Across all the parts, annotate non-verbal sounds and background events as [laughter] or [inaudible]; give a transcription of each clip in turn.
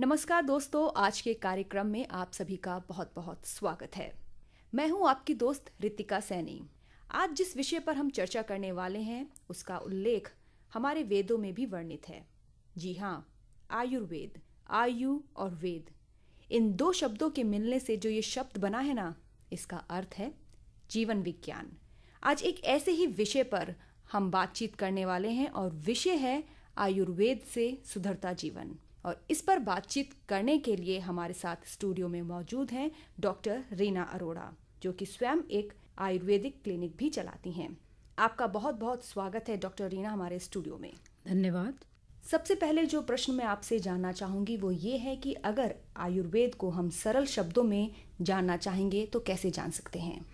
नमस्कार दोस्तों, आज के कार्यक्रम में आप सभी का बहुत बहुत स्वागत है। मैं हूँ आपकी दोस्त रितिका सैनी। आज जिस विषय पर हम चर्चा करने वाले हैं, उसका उल्लेख हमारे वेदों में भी वर्णित है। जी हाँ आयुर्वेद, आयु और वेद। इन दो शब्दों के मिलने से जो ये शब्द बना है ना, इसका अर्थ है जीवन विज्ञान। आज एक ऐसे ही विषय पर हम बातचीत करने वाले हैं और विषय है आयुर्वेद से सुधरता जीवन। और इस पर बातचीत करने के लिए हमारे साथ स्टूडियो में मौजूद हैं डॉक्टर रीना अरोड़ा जो कि स्वयं एक आयुर्वेदिक क्लिनिक भी चलाती हैं। आपका बहुत बहुत स्वागत है डॉक्टर रीना हमारे स्टूडियो में। धन्यवाद। सबसे पहले जो प्रश्न मैं आपसे जानना चाहूँगी वो ये है कि अगर आयुर्वेद को हम सरल शब्दों में जानना चाहेंगे तो कैसे जान सकते हैं?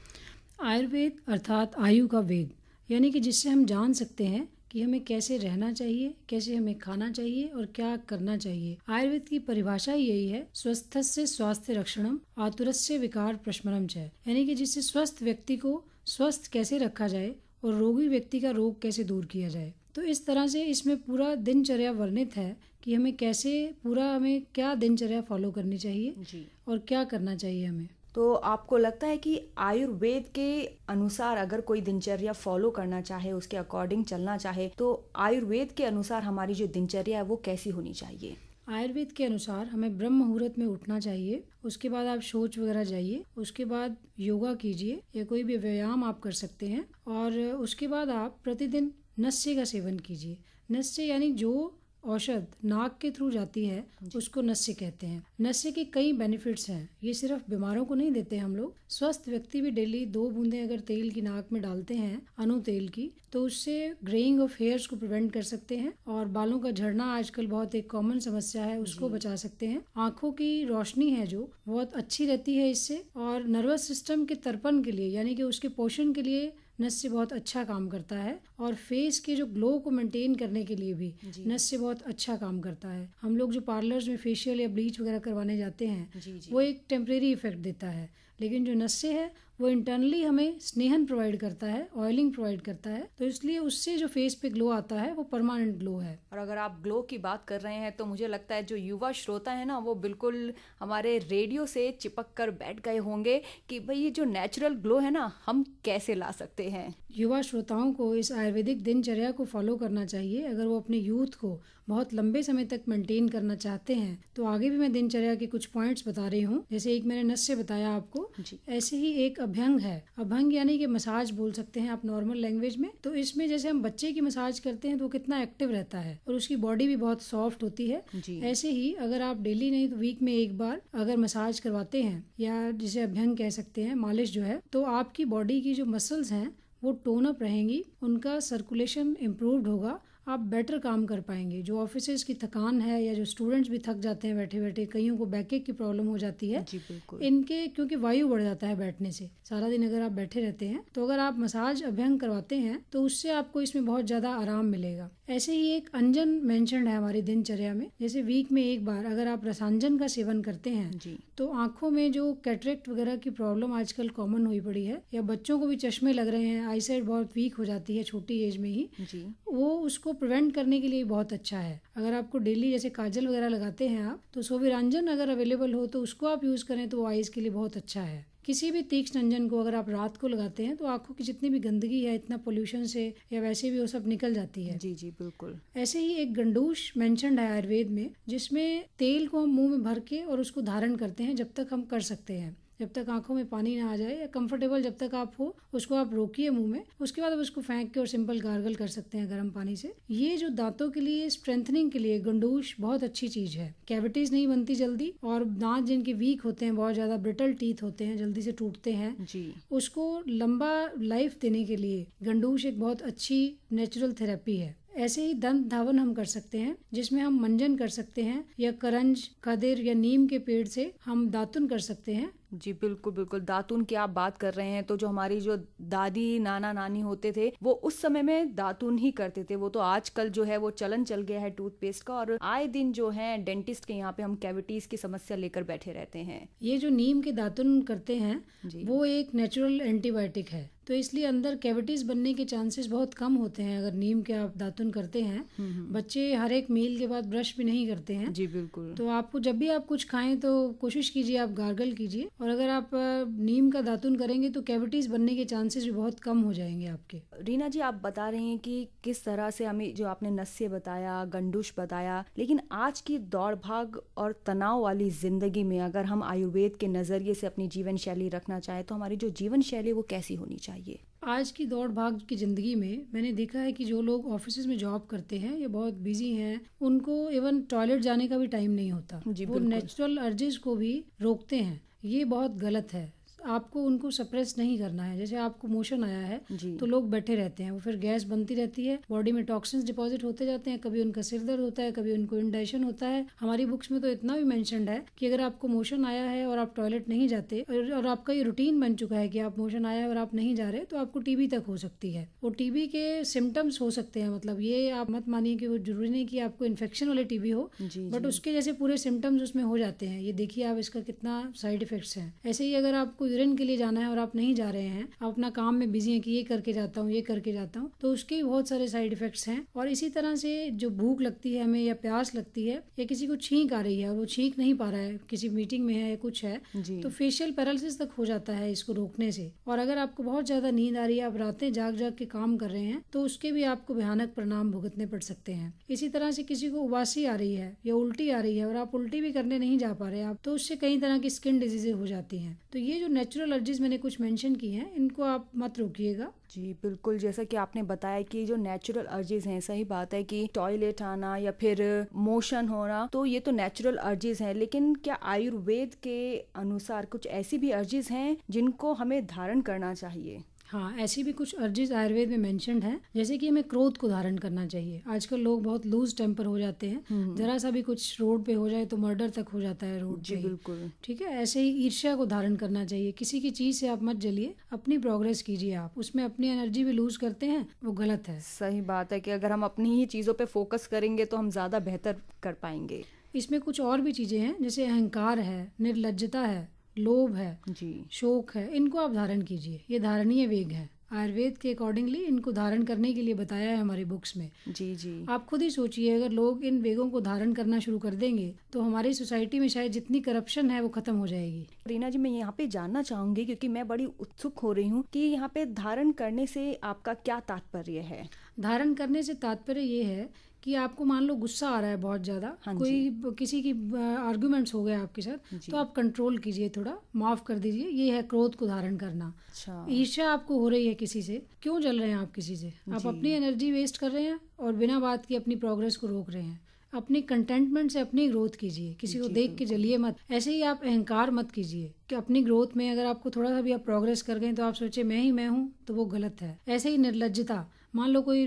आयुर्वेद अर्थात आयु का वेद यानी कि जिससे हम जान सकते हैं कि हमें कैसे रहना चाहिए कैसे हमें खाना चाहिए और क्या करना चाहिए। आयुर्वेद की परिभाषा यही है स्वस्थ से स्वास्थ्य रक्षणम आतुरस्य विकार प्रशमनम च यानी कि जिससे स्वस्थ व्यक्ति को स्वस्थ कैसे रखा जाए और रोगी व्यक्ति का रोग कैसे दूर किया जाए। तो इस तरह से इसमें पूरा दिनचर्या वर्णित है कि हमें कैसे पूरा हमें क्या दिनचर्या फॉलो करनी चाहिए जी। और क्या करना चाहिए हमें। तो आपको लगता है कि आयुर्वेद के अनुसार अगर कोई दिनचर्या फॉलो करना चाहे, उसके अकॉर्डिंग चलना चाहे तो आयुर्वेद के अनुसार हमारी जो दिनचर्या है वो कैसी होनी चाहिए? आयुर्वेद के अनुसार हमें ब्रह्म मुहूर्त में उठना चाहिए, उसके बाद आप शौच वगैरह जाइए, उसके बाद योगा कीजिए, या कोई भी व्यायाम आप कर सकते हैं, और उसके बाद आप प्रतिदिन नस्य का सेवन कीजिए। नस्य यानी जो औषध नाक के थ्रू जाती है उसको नस्य कहते हैं। नस्य के कई बेनिफिट्स हैं। ये सिर्फ़ बीमारों को नहीं देते हम लोग। स्वस्थ व्यक्ति भी डेली दो बूंदे अगर तेल की नाक में डालते हैं अनु तेल की तो उससे ग्रेइंग ऑफ़ हेयर्स को प्रिवेंट कर सकते हैं और बालों का झड़ना आजकल बहुत एक कॉमन समस्या है उसको बचा सकते हैं। आँखों की रोशनी है जो बहुत अच्छी रहती है इससे और नर्वस सिस्टम के तर्पण के लिए यानी कि उसके पोषण के लिए नस्य बहुत अच्छा काम करता है और फेस के जो ग्लो को मेंटेन करने के लिए भी नस्य बहुत अच्छा काम करता है। हम लोग जो पार्लर्स में फेशियल या ब्लीच वगैरह करवाने जाते हैं वो एक टेम्परेरी इफ़ेक्ट देता है। लेकिन जो नस्य है वो इंटरनली हमें स्नेहन प्रोवाइड करता है ऑयलिंग प्रोवाइड करता है। तो इसलिए उससे जो फेस पे ग्लो आता है वो परमानेंट ग्लो है। और अगर आप ग्लो की बात कर रहे हैं तो मुझे लगता है जो युवा श्रोता है ना वो बिल्कुल हमारे रेडियो से चिपक कर बैठ गए होंगे कि भाई ये जो नेचुरल ग्लो है ना हम कैसे ला सकते हैं? युवा श्रोताओं को इस आयुर्वेदिक दिनचर्या को फॉलो करना चाहिए। अगर वो अपने यूथ को बहुत लंबे समय तक मेंटेन करना चाहते हैं तो आगे भी मैं दिनचर्या के कुछ पॉइंट्स बता रही हूँ। जैसे एक मैंने नस्य बताया आपको ऐसे ही एक अभ्यंग है। अभंग यानी कि मसाज बोल सकते हैं आप नॉर्मल लैंग्वेज में। तो इसमें जैसे हम बच्चे की मसाज करते हैं तो वो कितना एक्टिव रहता है और उसकी बॉडी भी बहुत सॉफ्ट होती है। ऐसे ही अगर आप डेली नहीं तो वीक में एक बार अगर मसाज करवाते हैं या जिसे अभ्यंग कह सकते हैं मालिश जो है तो आपकी बॉडी की जो मसल्स हैं वो टोन अप रहेंगी उनका सर्कुलेशन इम्प्रूव्ड होगा आप बेटर काम कर पाएँगे। जो ऑफ़िस की थकान है या जो स्टूडेंट्स भी थक जाते हैं बैठे बैठे कईयों को बैकेक की प्रॉब्लम हो जाती है। जी बिल्कुल। इनके क्योंकि वायु बढ़ जाता है बैठने से। सारा दिन अगर आप बैठे रहते हैं तो अगर आप मसाज अभ्यंग करवाते हैं तो उससे आपको इसमें बहुत ज़्यादा आराम मिलेगा। ऐसे ही एक अंजन मेंशनड है हमारी दिनचर्या में। जैसे वीक में एक बार अगर आप रसांजन का सेवन करते हैं जी। तो आँखों में जो कैटरेक्ट वगैरह की प्रॉब्लम आजकल कॉमन हुई पड़ी है या बच्चों को भी चश्मे लग रहे हैं आई साइड बहुत वीक हो जाती है छोटी एज में ही जी। वो उसको प्रिवेंट करने के लिए बहुत अच्छा है। अगर आपको डेली जैसे काजल वगैरह लगाते हैं आप तो सोविरांजन अगर अवेलेबल हो तो उसको आप यूज़ करें तो वो आईज के लिए बहुत अच्छा है। किसी भी तीक्ष्ण अंजन को अगर आप रात को लगाते हैं तो आँखों की जितनी भी गंदगी है इतना पोल्यूशन से या वैसे भी वो सब निकल जाती है। जी जी बिल्कुल। ऐसे ही एक गंडूश मेंशनड है आयुर्वेद में जिसमें तेल को हम मुँह में भर के और उसको धारण करते हैं जब तक हम कर सकते हैं। जब तक आँखों में पानी ना आ जाए या कंफर्टेबल जब तक आप हो उसको आप रोकिए मुँह में। उसके बाद आप उसको फेंक के और सिंपल गार्गल कर सकते हैं गर्म पानी से। ये जो दांतों के लिए स्ट्रेंथनिंग के लिए गंडूश बहुत अच्छी चीज़ है। कैविटीज नहीं बनती जल्दी और दांत जिनके वीक होते हैं बहुत ज़्यादा ब्रिटल टीथ होते हैं जल्दी से टूटते हैं। जी। उसको लंबा लाइफ देने के लिए गंडूश एक बहुत अच्छी नेचुरल थेरेपी है। ऐसे ही दंत धावन हम कर सकते हैं जिसमें हम मंजन कर सकते हैं या करंज कदिर या नीम के पेड़ से हम दातुन कर सकते हैं। जी बिल्कुल बिल्कुल। दातून की आप बात कर रहे हैं तो जो हमारी जो दादी नाना नानी होते थे वो उस समय में दातून ही करते थे। वो तो आजकल जो है वो चलन चल गया है टूथपेस्ट का और आए दिन जो है डेंटिस्ट के यहाँ पे हम कैविटीज की समस्या लेकर बैठे रहते हैं। ये जो नीम के दातुन करते हैं जी। वो एक नेचुरल एंटीबायोटिक है। तो इसलिए अंदर कैविटीज बनने के चांसेस बहुत कम होते हैं अगर नीम के आप दातुन करते हैं। बच्चे हर एक मील के बाद ब्रश भी नहीं करते हैं। जी बिल्कुल। तो आपको जब भी आप कुछ खाएँ तो कोशिश कीजिए आप गार्गल कीजिए। और अगर आप नीम का दातुन करेंगे तो कैविटीज बनने के चांसेस भी बहुत कम हो जाएँगे आपके। रीना जी आप बता रहे हैं कि किस तरह से हमें जो आपने नस्य बताया गंडुश बताया लेकिन आज की दौड़ भाग और तनाव वाली ज़िंदगी में अगर हम आयुर्वेद के नज़रिए से अपनी जीवन शैली रखना चाहें तो हमारी जो जीवन शैली वो कैसी होनी चाहिए? आज की दौड़ भाग की ज़िंदगी में मैंने देखा है कि जो लोग ऑफ़िस में जॉब करते हैं या बहुत बिज़ी हैं उनको इवन टॉयलेट जाने का भी टाइम नहीं होता। जी, वो नेचुरल अर्जेस को भी रोकते हैं। ये बहुत गलत है। आपको उनको सप्रेस नहीं करना है। जैसे आपको मोशन आया है तो लोग बैठे रहते हैं वो फिर गैस बनती रहती है। बॉडी में टॉक्सिन्स डिपॉजिट होते जाते हैं कभी उनका सिर दर्द होता है कभी उनको इंडाइशन होता है। हमारी बुक्स में तो इतना भी मेंशनड है कि अगर आपको मोशन आया है और आप टॉयलेट नहीं जाते और, और आपका ये रूटीन बन चुका है कि आप मोशन आया है और आप नहीं जा रहे तो आपको टीबी तक हो सकती है। और टीबी के सिम्टम्स हो सकते हैं मतलब ये आप मत मानिए कि वो ज़रूरी नहीं कि आपको इन्फेक्शन वाले टीबी हो बट उसके जैसे पूरे सिम्टम्स उसमें हो जाते हैं। ये देखिए आप इसका कितना साइड इफेक्ट्स हैं। ऐसे ही अगर आपको यूरिन के लिए जाना है और आप नहीं जा रहे हैं। आप अपना काम में बिज़ी हैं कि ये करके जाता हूँ ये करके जाता हूँ। तो उसके बहुत सारे साइड इफेक्ट्स हैं। और इसी तरह से जो भूख लगती है हमें या प्यास लगती है या किसी को छींक आ रही है और वो छींक नहीं पा रहा है किसी मीटिंग में है या कुछ है तो फेशियल पैरालिसिस तक हो जाता है इसको रोकने से। और अगर आपको बहुत ज़्यादा नींद आ रही है आप रातें जाग जाग के काम कर रहे हैं तो उसके भी आपको भयानक परिणाम भुगतने पड़ सकते हैं। इसी तरह से किसी को उबासी आ रही है या उल्टी आ रही है और आप उल्टी भी करने नहीं जा पा रहे आप तो उससे कई तरह की स्किन डिजीजे हो जाती हैं। तो ये जो नेचुरल एलर्जीज मैंने कुछ मेंशन की हैं, इनको आप मत रोकिएगा। जी, बिल्कुल, जैसा कि आपने बताया कि जो नेचुरल अर्जीज हैं, सही बात है कि टॉयलेट आना या फिर मोशन होना तो ये तो नेचुरल अर्जीज हैं, लेकिन क्या आयुर्वेद के अनुसार कुछ ऐसी भी अर्जीज हैं जिनको हमें धारण करना चाहिए? हाँ ऐसी भी कुछ अर्जिज आयुर्वेद में मेंशनड हैं जैसे कि हमें क्रोध को धारण करना चाहिए। आजकल लोग बहुत लूज टेम्पर हो जाते हैं। जरा सा भी कुछ रोड पे हो जाए तो मर्डर तक हो जाता है रोड जी पे। बिल्कुल। ठीक है? ऐसे ही ईर्ष्या को धारण करना चाहिए। किसी की चीज़ से आप मत जलिए। अपनी प्रोग्रेस कीजिए आप। उसमें अपनी एनर्जी भी लूज करते हैं वो गलत है। सही बात है कि अगर हम अपनी ही चीज़ों पर फोकस करेंगे तो हम ज़्यादा बेहतर कर पाएँगे। इसमें कुछ और भी चीज़ें हैं जैसे अहंकार है निर्लजता है लोभ है जी। शोक है इनको आप धारण कीजिए। ये धारणीय वेग है। आयुर्वेद के अकॉर्डिंगली इनको धारण करने के लिए बताया है हमारी बुक्स में। जी जी। आप खुद ही सोचिए अगर लोग इन वेगों को धारण करना शुरू कर देंगे तो हमारी सोसाइटी में शायद जितनी करप्शन है वो खत्म हो जाएगी। रीना जी मैं यहाँ पे जानना चाहूँगी क्योंकि मैं बड़ी उत्सुक हो रही हूँ कि यहाँ पे धारण करने से आपका क्या तात्पर्य है? धारण करने से तात्पर्य ये है कि आपको मान लो गुस्सा आ रहा है बहुत ज़्यादा हाँ कोई किसी की आर्गुमेंट्स हो गए आपके साथ तो आप कंट्रोल कीजिए थोड़ा माफ़ कर दीजिए ये है क्रोध को धारण करना। अच्छा। ईर्ष्या आपको हो रही है किसी से क्यों जल रहे हैं आप किसी से? आप अपनी एनर्जी वेस्ट कर रहे हैं और बिना बात की अपनी प्रोग्रेस को रोक रहे हैं। अपनी कंटेंटमेंट से अपनी ग्रोथ कीजिए किसी को देख के जलिए मत। ऐसे ही आप अहंकार मत कीजिए कि अपनी ग्रोथ में अगर आपको थोड़ा सा भी आप प्रोग्रेस कर गए तो आप सोचे मैं ही मैं हूँ तो वो गलत है। ऐसे ही निर्लजता मान लो कोई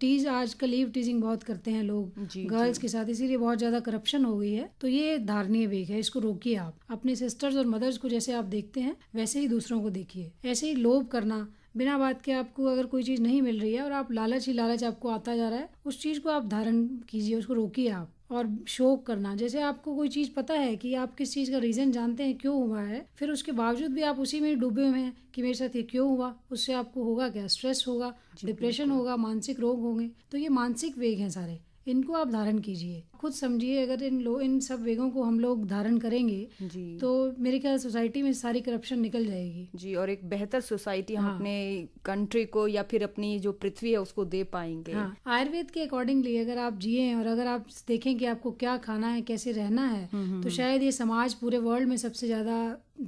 टीज आजकल ईव टीजिंग बहुत करते हैं लोग गर्ल्स के साथ इसीलिए बहुत ज़्यादा करप्शन हो गई है। तो ये धारणीय वेग है इसको रोकिए आप। अपने सिस्टर्स और मदर्स को जैसे आप देखते हैं वैसे ही दूसरों को देखिए। ऐसे ही लोभ करना बिना बात के आपको अगर कोई चीज़ नहीं मिल रही है और आप लालच ही लालच आपको आता जा रहा है उस चीज़ को आप धारण कीजिए उसको रोकिए आप। और शोक करना। जैसे आपको कोई चीज़ पता है कि आप किस चीज़ का रीजन जानते हैं क्यों हुआ है फिर उसके बावजूद भी आप उसी में डूबे हुए हैं कि मेरे साथ ये क्यों हुआ उससे आपको होगा क्या? स्ट्रेस होगा डिप्रेशन होगा मानसिक रोग होंगे। तो ये मानसिक वेग हैं सारे। इनको आप धारण कीजिए। खुद समझिए अगर इन लो इन सब वेगों को हम लोग धारण करेंगे जी। तो मेरे ख्याल सोसाइटी में सारी करप्शन निकल जाएगी। जी और एक बेहतर सोसाइटी हाँ। हम। अपने कंट्री को या फिर अपनी जो पृथ्वी है उसको दे पाएँगे। हाँ आयुर्वेद के अकॉर्डिंगली अगर आप जिए और अगर आप देखें कि आपको क्या खाना है कैसे रहना है तो शायद ये समाज पूरे वर्ल्ड में सबसे ज़्यादा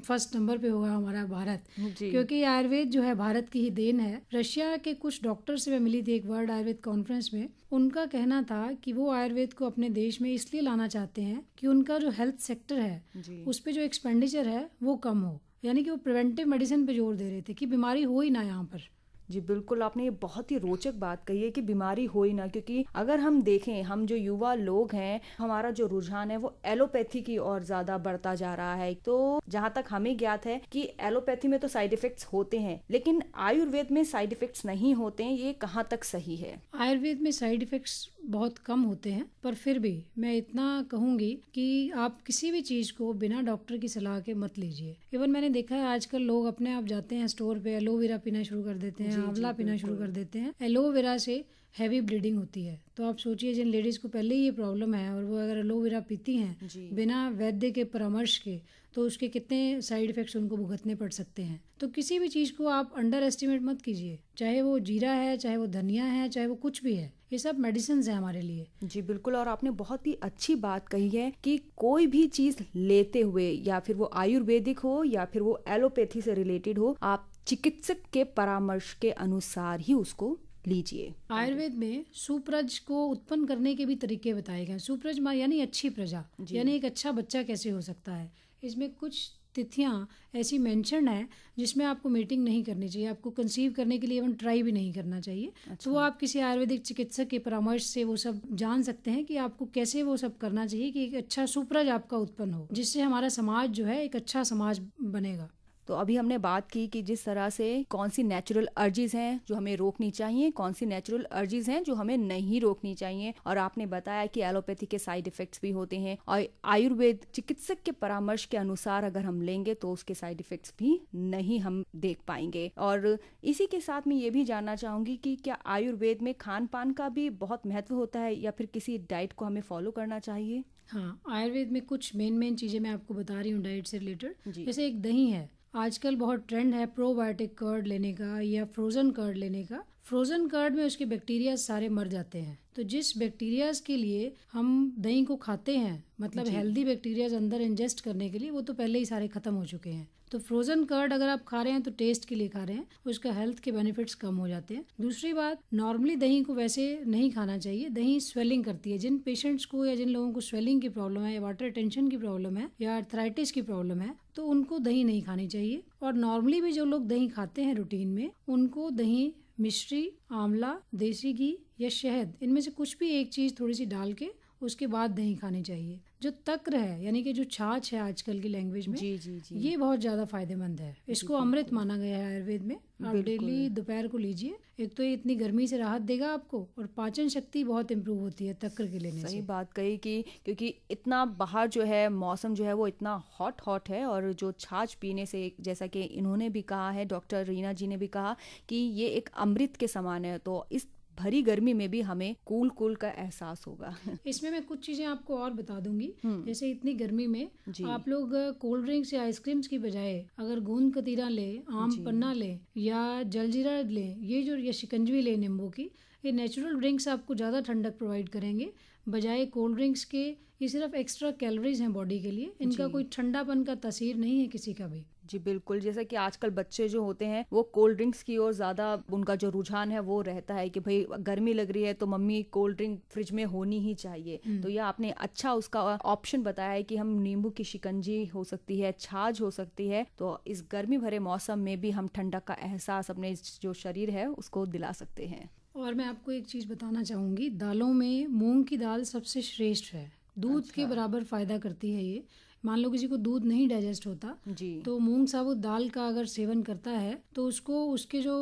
फ़र्स्ट नंबर पे होगा हमारा भारत। क्योंकि आयुर्वेद जो है भारत की ही देन है। रशिया के कुछ डॉक्टर से मैं मिली थी एक वर्ल्ड आयुर्वेद कॉन्फ्रेंस में उनका कहना था कि वो आयुर्वेद को अपने देश में इसलिए लाना चाहते हैं कि उनका जो हेल्थ सेक्टर है उस पे जो एक्सपेंडिचर है वो कम हो। यानी कि वो प्रिवेंटिव मेडिसिन पे ज़ोर दे रहे थे कि बीमारी हो ही ना यहाँ पर। जी बिल्कुल आपने ये बहुत ही रोचक बात कही है कि बीमारी हो ही ना क्योंकि अगर हम देखें हम जो युवा लोग हैं हमारा जो रुझान है वो एलोपैथी की ओर ज़्यादा बढ़ता जा रहा है। तो जहाँ तक हमें ज्ञात है कि एलोपैथी में तो साइड इफेक्ट्स होते हैं लेकिन आयुर्वेद में साइड इफेक्ट्स नहीं होते हैं ये कहाँ तक सही है? आयुर्वेद में साइड इफेक्ट्स बहुत कम होते हैं पर फिर भी मैं इतना कहूँगी कि आप किसी भी चीज़ को बिना डॉक्टर की सलाह के मत लीजिए। इवन मैंने देखा है आजकल लोग अपने आप जाते हैं स्टोर पे एलोवेरा पीना शुरू कर देते हैं आंवला पीना शुरू कर देते हैं। एलोवेरा से हैवी ब्लीडिंग होती है। तो आप सोचिए जिन लेडीज़ को पहले ही ये प्रॉब्लम है और वो अगर एलोवेरा पीती हैं बिना वैद्य के परामर्श के तो उसके कितने साइड इफेक्ट्स उनको भुगतने पड़ सकते हैं। तो किसी भी चीज़ को आप अंडर एस्टिमेट मत कीजिए। चाहे वो जीरा है चाहे वो धनिया है चाहे वो कुछ भी है ये सब मेडिसिन है हमारे लिए। जी बिल्कुल और आपने बहुत ही अच्छी बात कही है कि कोई भी चीज़ लेते हुए या फिर वो आयुर्वेदिक हो या फिर वो एलोपैथी से रिलेटेड हो आप चिकित्सक के परामर्श के अनुसार ही उसको लीजिए। आयुर्वेद में सुप्रज को उत्पन्न करने के भी तरीके बताए गए सुप्रज माँ यानी अच्छी प्रजा यानी एक अच्छा बच्चा कैसे हो सकता है? इसमें कुछ तिथियाँ ऐसी मेंशन है जिसमें आपको मीटिंग नहीं करनी चाहिए आपको कंसीव करने के लिए इवन ट्राई भी नहीं करना चाहिए अच्छा। तो वो आप किसी आयुर्वेदिक चिकित्सक के परामर्श से वो सब जान सकते हैं कि आपको कैसे वो सब करना चाहिए कि एक अच्छा सुपरज आपका उत्पन्न हो जिससे हमारा समाज जो है एक अच्छा समाज बनेगा तो अभी हमने बात की कि जिस तरह से कौन सी नेचुरल अर्जीज हैं जो हमें रोकनी चाहिए कौन सी नेचुरल अर्जीज हैं जो हमें नहीं रोकनी चाहिए। और आपने बताया कि एलोपैथी के साइड इफेक्ट्स भी होते हैं और आयुर्वेद चिकित्सक के परामर्श के अनुसार अगर हम लेंगे तो उसके साइड इफेक्ट्स भी नहीं हम देख पाएँगे। और इसी के साथ मैं ये भी जानना चाहूँगी कि क्या आयुर्वेद में खान पान का भी बहुत महत्व होता है या फिर किसी डाइट को हमें फॉलो करना चाहिए? हाँ आयुर्वेद में कुछ मेन मेन चीज़ें मैं आपको बता रही हूँ डाइट से रिलेटेड जैसे एक दही है आजकल बहुत ट्रेंड है प्रोबायोटिक कर्ड लेने का या फ्रोज़न कर्ड लेने का। फ्रोज़न कर्ड में उसके बैक्टीरिया सारे मर जाते हैं। तो जिस बैक्टीरियाज के लिए हम दही को खाते हैं मतलब हेल्दी बैक्टीरियाज अंदर इंजेस्ट करने के लिए वो तो पहले ही सारे खत्म हो चुके हैं। तो फ्रोजन कर्ड अगर आप खा रहे हैं तो टेस्ट के लिए खा रहे हैं उसका हेल्थ के बेनिफिट्स कम हो जाते हैं। दूसरी बात नॉर्मली दही को वैसे नहीं खाना चाहिए दही स्वेलिंग करती है। जिन पेशेंट्स को या जिन लोगों को स्वेलिंग की प्रॉब्लम है या वाटर टेंशन की प्रॉब्लम है या अर्थराइटिस की प्रॉब्लम है तो उनको दही नहीं खानी चाहिए। और नॉर्मली भी जो लोग दही खाते हैं रूटीन में उनको दही मिश्री, आंवला, देसी घी या शहद। इनमें से कुछ भी एक चीज़ थोड़ी सी डाल के उसके बाद दही खानी चाहिए। जो तक्र है यानी कि जो छाछ है आजकल की लैंग्वेज में जी जी जी। ये बहुत ज़्यादा फ़ायदेमंद है। इसको अमृत माना गया है आयुर्वेद में। आप डेली दोपहर को लीजिए। एक तो ये इतनी गर्मी से राहत देगा आपको और पाचन शक्ति बहुत इम्प्रूव होती है तक्र के लेने सही बात कही कि क्योंकि इतना बाहर जो है मौसम जो है वो इतना हॉट हॉट है और जो छाछ पीने से जैसा कि इन्होंने भी कहा है डॉक्टर रीना जी ने भी कहा कि ये एक अमृत के समान है। तो इस भरी गर्मी में भी हमें कूल कूल का एहसास होगा। [laughs] इसमें मैं कुछ चीज़ें आपको और बता दूँगी। हम्म। जैसे इतनी गर्मी में आप लोग कोल्ड ड्रिंक्स या आइसक्रीम्स की बजाय अगर गोंद कतीरा ले आम पन्ना ले या जलजीरा ले ये जो ये शिकंजवी ले नींबू की ये नेचुरल ड्रिंक्स आपको ज़्यादा ठंडक प्रोवाइड करेंगे। बजाय कोल्ड ड्रिंक्स के ये सिर्फ़ एक्स्ट्रा कैलोरीज हैं बॉडी के लिए। इनका कोई ठंडापन का तस्वीर नहीं है किसी का भी। जी बिल्कुल। जैसा कि आजकल बच्चे जो होते हैं वो कोल्ड ड्रिंक्स की ओर ज़्यादा उनका जो रुझान है वो रहता है कि भाई गर्मी लग रही है तो मम्मी कोल्ड ड्रिंक फ्रिज में होनी ही चाहिए। हम्म। तो यह आपने अच्छा उसका ऑप्शन बताया है कि हम नींबू की शिकंजी हो सकती है छाछ हो सकती है तो इस गर्मी भरे मौसम में भी हम ठंडक का एहसास अपने जो शरीर है उसको दिला सकते हैं। और मैं आपको एक चीज़ बताना चाहूँगी। दालों में मूंग की दाल सबसे श्रेष्ठ है। दूध अच्छा। के बराबर फ़ायदा करती है ये। मान लो किसी को दूध नहीं डाइजेस्ट होता जी। तो मूंग साबुत दाल का अगर सेवन करता है तो उसको उसके जो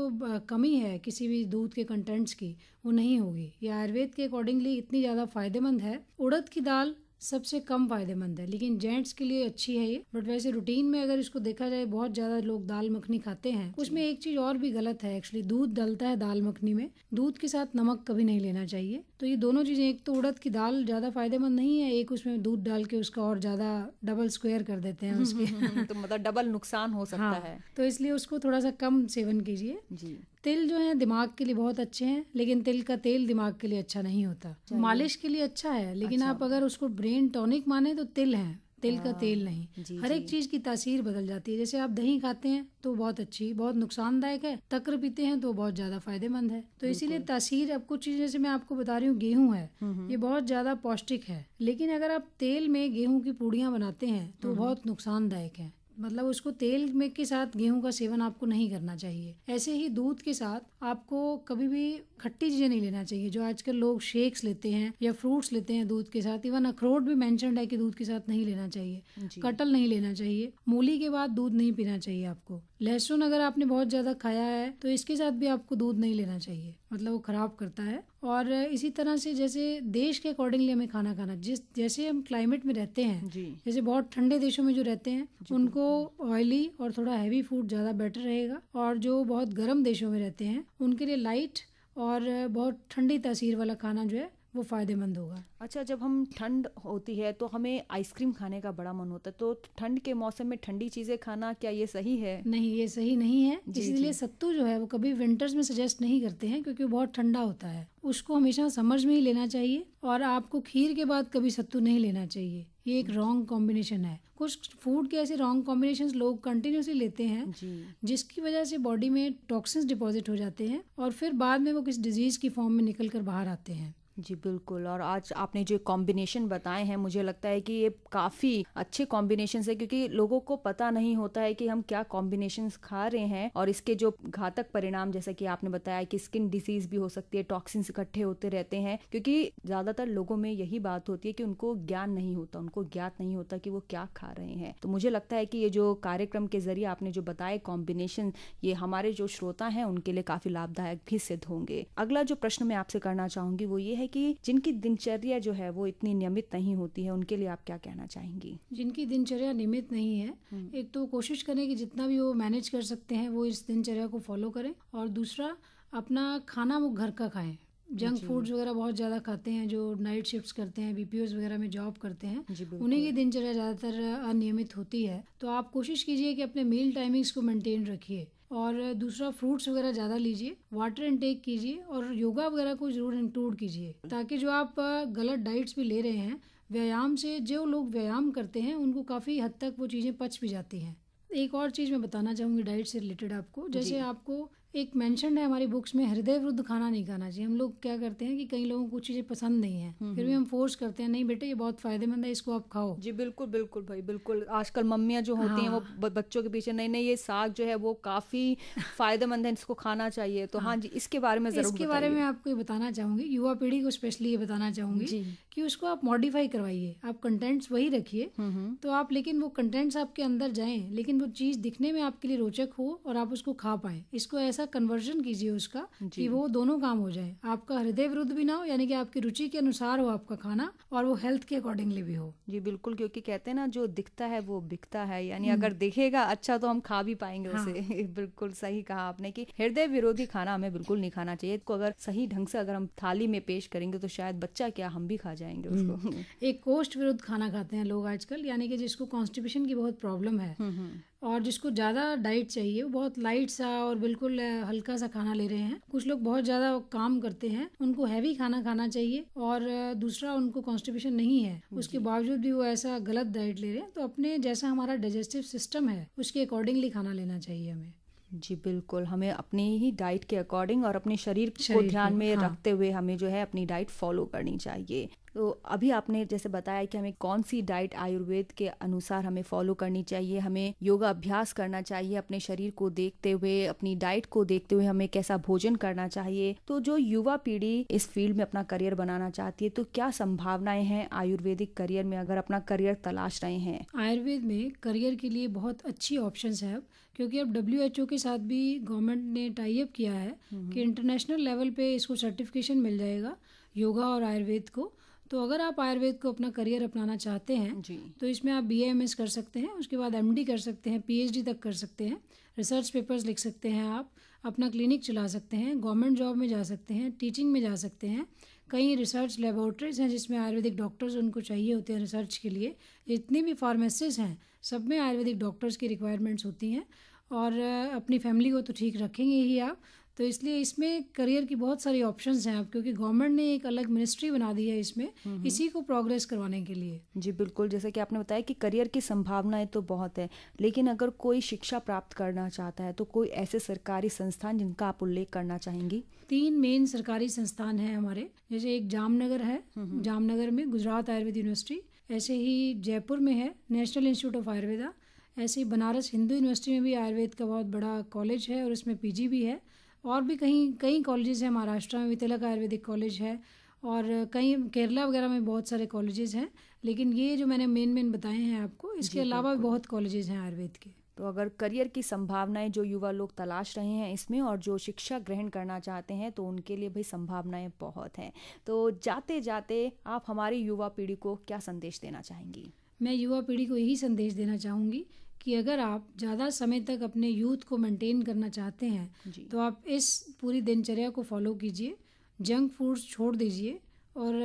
कमी है किसी भी दूध के कंटेंट्स की वो नहीं होगी। ये आयुर्वेद के अकॉर्डिंगली इतनी ज़्यादा फ़ायदेमंद है। उड़द की दाल सबसे कम फ़ायदेमंद है। लेकिन जेंट्स के लिए अच्छी है ये। बट वैसे रूटीन में अगर इसको देखा जाए बहुत ज़्यादा लोग दाल मखनी खाते हैं। उसमें एक चीज़ और भी गलत है एक्चुअली दूध डलता है दाल मखनी में। दूध के साथ नमक कभी नहीं लेना चाहिए। तो ये दोनों चीज़ें एक तो उड़द की दाल ज़्यादा फ़ायदेमंद नहीं है एक उसमें दूध डाल के उसका और ज़्यादा डबल स्क्वायर कर देते हैं उसके। [laughs] तो मतलब डबल नुकसान हो सकता हाँ, है। तो इसलिए उसको थोड़ा सा कम सेवन कीजिए। जी। तिल जो है दिमाग के लिए बहुत अच्छे हैं लेकिन तिल का तेल दिमाग के लिए अच्छा नहीं होता। मालिश के लिए अच्छा है लेकिन अच्छा। आप अगर उसको ब्रेन टॉनिक माने तो तिल है तिल का हाँ, तेल नहीं। जी, हर एक चीज़ की तासीर बदल जाती है। जैसे आप दही खाते हैं तो बहुत अच्छी बहुत नुकसानदायक है तक्र पीते हैं तो बहुत ज़्यादा फ़ायदेमंद है। तो इसीलिए तासीर अब कुछ चीज़ जैसे मैं आपको बता रही हूँ गेहूँ है हम्म, हम्म। ये बहुत ज़्यादा पौष्टिक है। लेकिन अगर आप तेल में गेहूँ की पूड़ियाँ बनाते हैं तो बहुत नुकसानदायक है। मतलब उसको तेल में के साथ गेहूँ का सेवन आपको नहीं करना चाहिए। ऐसे ही दूध के साथ आपको कभी भी खट्टी चीज़ें नहीं लेना चाहिए जो आजकल लोग शेक्स लेते हैं या फ्रूट्स लेते हैं दूध के साथ। इवन अखरोट भी मैंशनड है कि दूध के साथ नहीं लेना चाहिए। कटल नहीं लेना चाहिए। मूली के बाद दूध नहीं पीना चाहिए आपको। लहसुन अगर आपने बहुत ज़्यादा खाया है तो इसके साथ भी आपको दूध नहीं लेना चाहिए। मतलब वो खराब करता है। और इसी तरह से जैसे देश के अकॉर्डिंगली हमें खाना खाना जिस जैसे हम क्लाइमेट में रहते हैं जी। जैसे बहुत ठंडे देशों में जो रहते हैं उनको ऑयली और थोड़ा हैवी फ़ूड ज़्यादा बेटर रहेगा। और जो बहुत गर्म देशों में रहते हैं उनके लिए लाइट और बहुत ठंडी तासीर वाला खाना जो है वो फ़ायदेमंद होगा। अच्छा जब हम ठंड होती है तो हमें आइसक्रीम खाने का बड़ा मन होता है। तो ठंड के मौसम में ठंडी चीज़ें खाना क्या ये सही है? नहीं ये सही नहीं है। इसलिए सत्तू जो है वो कभी विंटर्स में सजेस्ट नहीं करते हैं क्योंकि वो बहुत ठंडा होता है। उसको हमेशा समझ में ही लेना चाहिए और आपको खीर के बाद कभी सत्तू नहीं लेना चाहिए। ये एक रॉन्ग कॉम्बिनेशन है। कुछ फ़ूड के ऐसे रॉन्ग कॉम्बिनेशन लोग कंटिन्यूसली लेते हैं जिसकी वजह से बॉडी में टॉक्सिन्स डिपॉजिट हो जाते हैं और फिर बाद में वो किसी डिज़ीज़ की फॉर्म में निकल कर बाहर आते हैं। जी बिल्कुल, और आज आपने जो कॉम्बिनेशन बताए हैं, मुझे लगता है कि ये काफ़ी अच्छे कॉम्बिनेशन है, क्योंकि लोगों को पता नहीं होता है कि हम क्या कॉम्बिनेशन खा रहे हैं, और इसके जो घातक परिणाम, जैसा कि आपने बताया कि स्किन डिसीज भी हो सकती है टॉक्सिन्स इकट्ठे होते रहते हैं, क्योंकि ज़्यादातर लोगों में यही बात होती है कि उनको ज्ञान नहीं होता, उनको ज्ञात नहीं होता कि वो क्या खा रहे हैं। तो मुझे लगता है कि ये जो कार्यक्रम के ज़रिए आपने जो बताए कॉम्बिनेशन ये हमारे जो श्रोता हैं, उनके लिए काफ़ी लाभदायक भी सिद्ध होंगे। अगला जो प्रश्न मैं आपसे करना चाहूँगी, वो ये है है कि जिनकी दिनचर्या जो है वो इतनी नियमित नहीं होती है उनके लिए आप क्या कहना चाहेंगी? जिनकी दिनचर्या नियमित नहीं है हम्म। एक तो कोशिश करें कि जितना भी वो मैनेज कर सकते हैं वो इस दिनचर्या को फॉलो करें। और दूसरा अपना खाना वो घर का खाएँ। जंक फूड्स वगैरह बहुत ज़्यादा खाते हैं जो नाइट शिफ्ट्स करते हैं बीपीओ वगैरह में जॉब करते हैं उन्हीं की दिनचर्या ज़्यादातर अनियमित होती है। तो आप कोशिश कीजिए कि अपने मील टाइमिंग्स को मेंटेन रखिए। और दूसरा फ्रूट्स वगैरह ज़्यादा लीजिए वाटर इनटेक कीजिए और योगा वगैरह को ज़रूर इंक्लूड कीजिए ताकि जो आप गलत डाइट्स भी ले रहे हैं व्यायाम से जो लोग व्यायाम करते हैं उनको काफ़ी हद तक वो चीज़ें पच भी जाती हैं। एक और चीज़ मैं बताना चाहूँगी डाइट से रिलेटेड आपको जैसे आपको एक मेंशन है हमारी बुक्स में हृदय विरुद्ध खाना नहीं खाना चाहिए। हम लोग क्या करते हैं कि कई लोगों को चीज़ें पसंद नहीं है। हम्म, फिर भी हम्म। हम फोर्स करते हैं नहीं बेटे ये बहुत फ़ायदेमंद है इसको आप खाओ। जी बिल्कुल बिल्कुल भाई बिल्कुल। आजकल मम्मियाँ जो होती हाँ। हैं वो हाँ। बच्चों के पीछे नहीं नहीं ये साग जो है वो काफ़ी [laughs] फ़ायदेमंद है इसको खाना चाहिए। तो हाँ, हाँ जी इसके बारे में ज़रूर इसके बारे में आपको ये बताना चाहूँगी युवा पीढ़ी को स्पेशली ये बताना चाहूँगी कि उसको आप मॉडिफाई करवाइए। आप कंटेंट्स वही रखिए। हम्म, तो आप लेकिन वो कंटेंट्स आपके अंदर जाएँ लेकिन वो चीज़ दिखने में आपके लिए रोचक हो और आप उसको खा पाए। इसको ऐसा कन्वर्जन कीजिए उसका कि वो दोनों काम हो जाए। आपका हृदय विरुद्ध भी ना हो यानी कि आपकी रुचि के अनुसार हो आपका खाना और वो हेल्थ के अकॉर्डिंगली भी हो। जी बिल्कुल क्योंकि कहते हैं ना जो दिखता है वो बिकता है यानी हम्म। अगर दिखेगा अच्छा तो हम खा भी पाएँगे हाँ। उसे। [laughs] बिल्कुल सही कहा आपने कि हृदय विरोधी खाना हमें बिल्कुल नहीं खाना चाहिए। तो अगर सही ढंग से अगर हम थाली में पेश करेंगे तो शायद बच्चा क्या हम भी खा जाएँगे उसको। हम्म। [laughs] एक कोष्ठ विरुद्ध खाना खाते हैं लोग आजकल यानी कि जिसको कॉन्स्टिपेशन की बहुत प्रॉब्लम है। हम्म, और जिसको ज़्यादा डाइट चाहिए वो बहुत लाइट सा और बिल्कुल हल्का सा खाना ले रहे हैं। कुछ लोग बहुत ज़्यादा काम करते हैं उनको हैवी खाना खाना चाहिए और दूसरा उनको कॉन्स्टिपेशन नहीं है। उसके बावजूद भी वो ऐसा गलत डाइट ले रहे हैं तो अपने जैसा हमारा डाइजेस्टिव सिस्टम है उसके अकॉर्डिंगली खाना लेना चाहिए हमें। जी बिल्कुल। हमें अपनी ही डाइट के अकॉर्डिंग और अपने शरीर, शरीर को ध्यान में हाँ। रखते हुए हमें जो है अपनी डाइट फॉलो करनी चाहिए। तो अभी आपने जैसे बताया कि हमें कौन सी डाइट आयुर्वेद के अनुसार हमें फॉलो करनी चाहिए हमें योगा अभ्यास करना चाहिए अपने शरीर को देखते हुए अपनी डाइट को देखते हुए हमें कैसा भोजन करना चाहिए। तो जो युवा पीढ़ी इस फ़ील्ड में अपना करियर बनाना चाहती है तो क्या संभावनाएँ हैं आयुर्वेदिक करियर में अगर अपना करियर तलाश रहे हैं? आयुर्वेद में करियर के लिए बहुत अच्छी ऑप्शन है क्योंकि अब WHO के साथ भी गवर्नमेंट ने टाइप किया है कि इंटरनेशनल लेवल पे इसको सर्टिफिकेशन मिल जाएगा योगा और आयुर्वेद को। तो अगर आप आयुर्वेद को अपना करियर अपनाना चाहते हैं जी। तो इसमें आप बी एम एस कर सकते हैं उसके बाद एम डी कर सकते हैं पी एच डी तक कर सकते हैं रिसर्च पेपर्स लिख सकते हैं आप अपना क्लिनिक चला सकते हैं गवर्नमेंट जॉब में जा सकते हैं टीचिंग में जा सकते हैं कई रिसर्च लेबोरेटरीज हैं जिसमें आयुर्वेदिक डॉक्टर्स उनको चाहिए होते हैं रिसर्च के लिए। जितनी भी फार्मेसिस्ट हैं सब में आयुर्वेदिक डॉक्टर्स की रिक्वायरमेंट्स होती हैं और अपनी फैमिली को तो ठीक रखेंगे ही आप तो इसलिए इसमें करियर की बहुत सारी ऑप्शंस हैं अब क्योंकि गवर्नमेंट ने एक अलग मिनिस्ट्री बना दी है इसमें इसी को प्रोग्रेस करवाने के लिए। जी बिल्कुल जैसे कि आपने बताया कि करियर की संभावनाएँ तो बहुत है लेकिन अगर कोई शिक्षा प्राप्त करना चाहता है तो कोई ऐसे सरकारी संस्थान जिनका आप उल्लेख करना चाहेंगी? तीन मेन सरकारी संस्थान है हमारे जैसे एक जामनगर है जामनगर में गुजरात आयुर्वेद यूनिवर्सिटी ऐसे ही जयपुर में है नेशनल इंस्टीट्यूट ऑफ़ आयुर्वेदा ऐसे ही बनारस हिंदू यूनिवर्सिटी में भी आयुर्वेद का बहुत बड़ा कॉलेज है और इसमें पीजी भी है। और भी कहीं कई कॉलेजेस हैं महाराष्ट्र में भी तिलक आयुर्वेदिक कॉलेज है और कहीं केरला वगैरह में बहुत सारे कॉलेजेस हैं लेकिन ये जो मैंने मेन मेन बताए हैं आपको इसके अलावा भी बहुत कॉलेजेस हैं आयुर्वेद के। तो अगर करियर की संभावनाएँ जो युवा लोग तलाश रहे हैं इसमें और जो शिक्षा ग्रहण करना चाहते हैं तो उनके लिए भाई संभावनाएँ बहुत हैं। तो जाते जाते आप हमारी युवा पीढ़ी को क्या संदेश देना चाहेंगी? मैं युवा पीढ़ी को यही संदेश देना चाहूँगी कि अगर आप ज़्यादा समय तक अपने यूथ को मेंटेन करना चाहते हैं तो आप इस पूरी दिनचर्या को फॉलो कीजिए जंक फूड्स छोड़ दीजिए और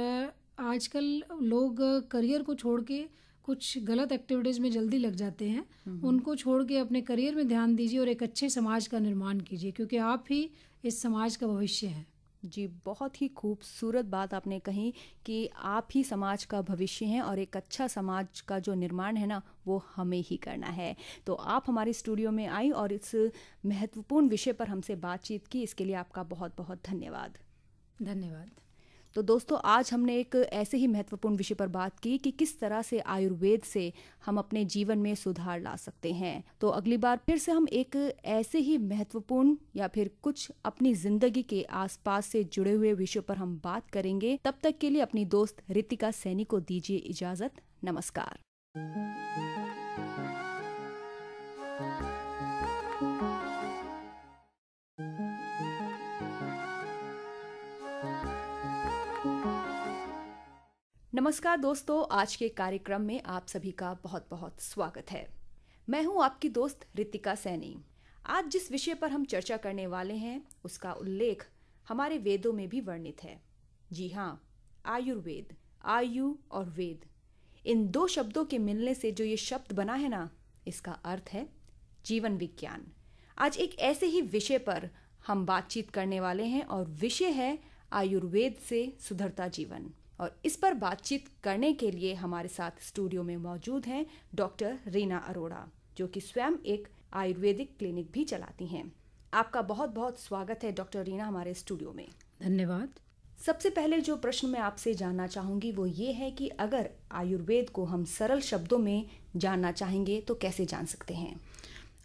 आजकल लोग करियर को छोड़ के कुछ गलत एक्टिविटीज़ में जल्दी लग जाते हैं। उनको छोड़ के अपने करियर में ध्यान दीजिए और एक अच्छे समाज का निर्माण कीजिए क्योंकि आप ही इस समाज का भविष्य हैं। जी, बहुत ही खूबसूरत बात आपने कही कि आप ही समाज का भविष्य हैं और एक अच्छा समाज का जो निर्माण है ना, वो हमें ही करना है। तो आप हमारे स्टूडियो में आई और इस महत्वपूर्ण विषय पर हमसे बातचीत की, इसके लिए आपका बहुत बहुत धन्यवाद। धन्यवाद। तो दोस्तों, आज हमने एक ऐसे ही महत्वपूर्ण विषय पर बात की कि किस तरह से आयुर्वेद से हम अपने जीवन में सुधार ला सकते हैं। तो अगली बार फिर से हम एक ऐसे ही महत्वपूर्ण या फिर कुछ अपनी ज़िंदगी के आसपास से जुड़े हुए विषयों पर हम बात करेंगे। तब तक के लिए अपनी दोस्त रितिका सैनी को दीजिए इजाज़त। नमस्कार। नमस्कार दोस्तों, आज के कार्यक्रम में आप सभी का बहुत बहुत स्वागत है। मैं हूँ आपकी दोस्त रितिका सैनी। आज जिस विषय पर हम चर्चा करने वाले हैं, उसका उल्लेख हमारे वेदों में भी वर्णित है। जी हाँ आयुर्वेद, आयु और वेद। इन दो शब्दों के मिलने से जो ये शब्द बना है ना, इसका अर्थ है जीवन विज्ञान। आज एक ऐसे ही विषय पर हम बातचीत करने वाले हैं और विषय है आयुर्वेद से सुधरता जीवन। और इस पर बातचीत करने के लिए हमारे साथ स्टूडियो में मौजूद हैं डॉक्टर रीना अरोड़ा जो कि स्वयं एक आयुर्वेदिक क्लिनिक भी चलाती हैं। आपका बहुत बहुत स्वागत है डॉक्टर रीना हमारे स्टूडियो में। धन्यवाद। सबसे पहले जो प्रश्न मैं आपसे जानना चाहूँगी वो ये है कि अगर आयुर्वेद को हम सरल शब्दों में जानना चाहेंगे तो कैसे जान सकते हैं?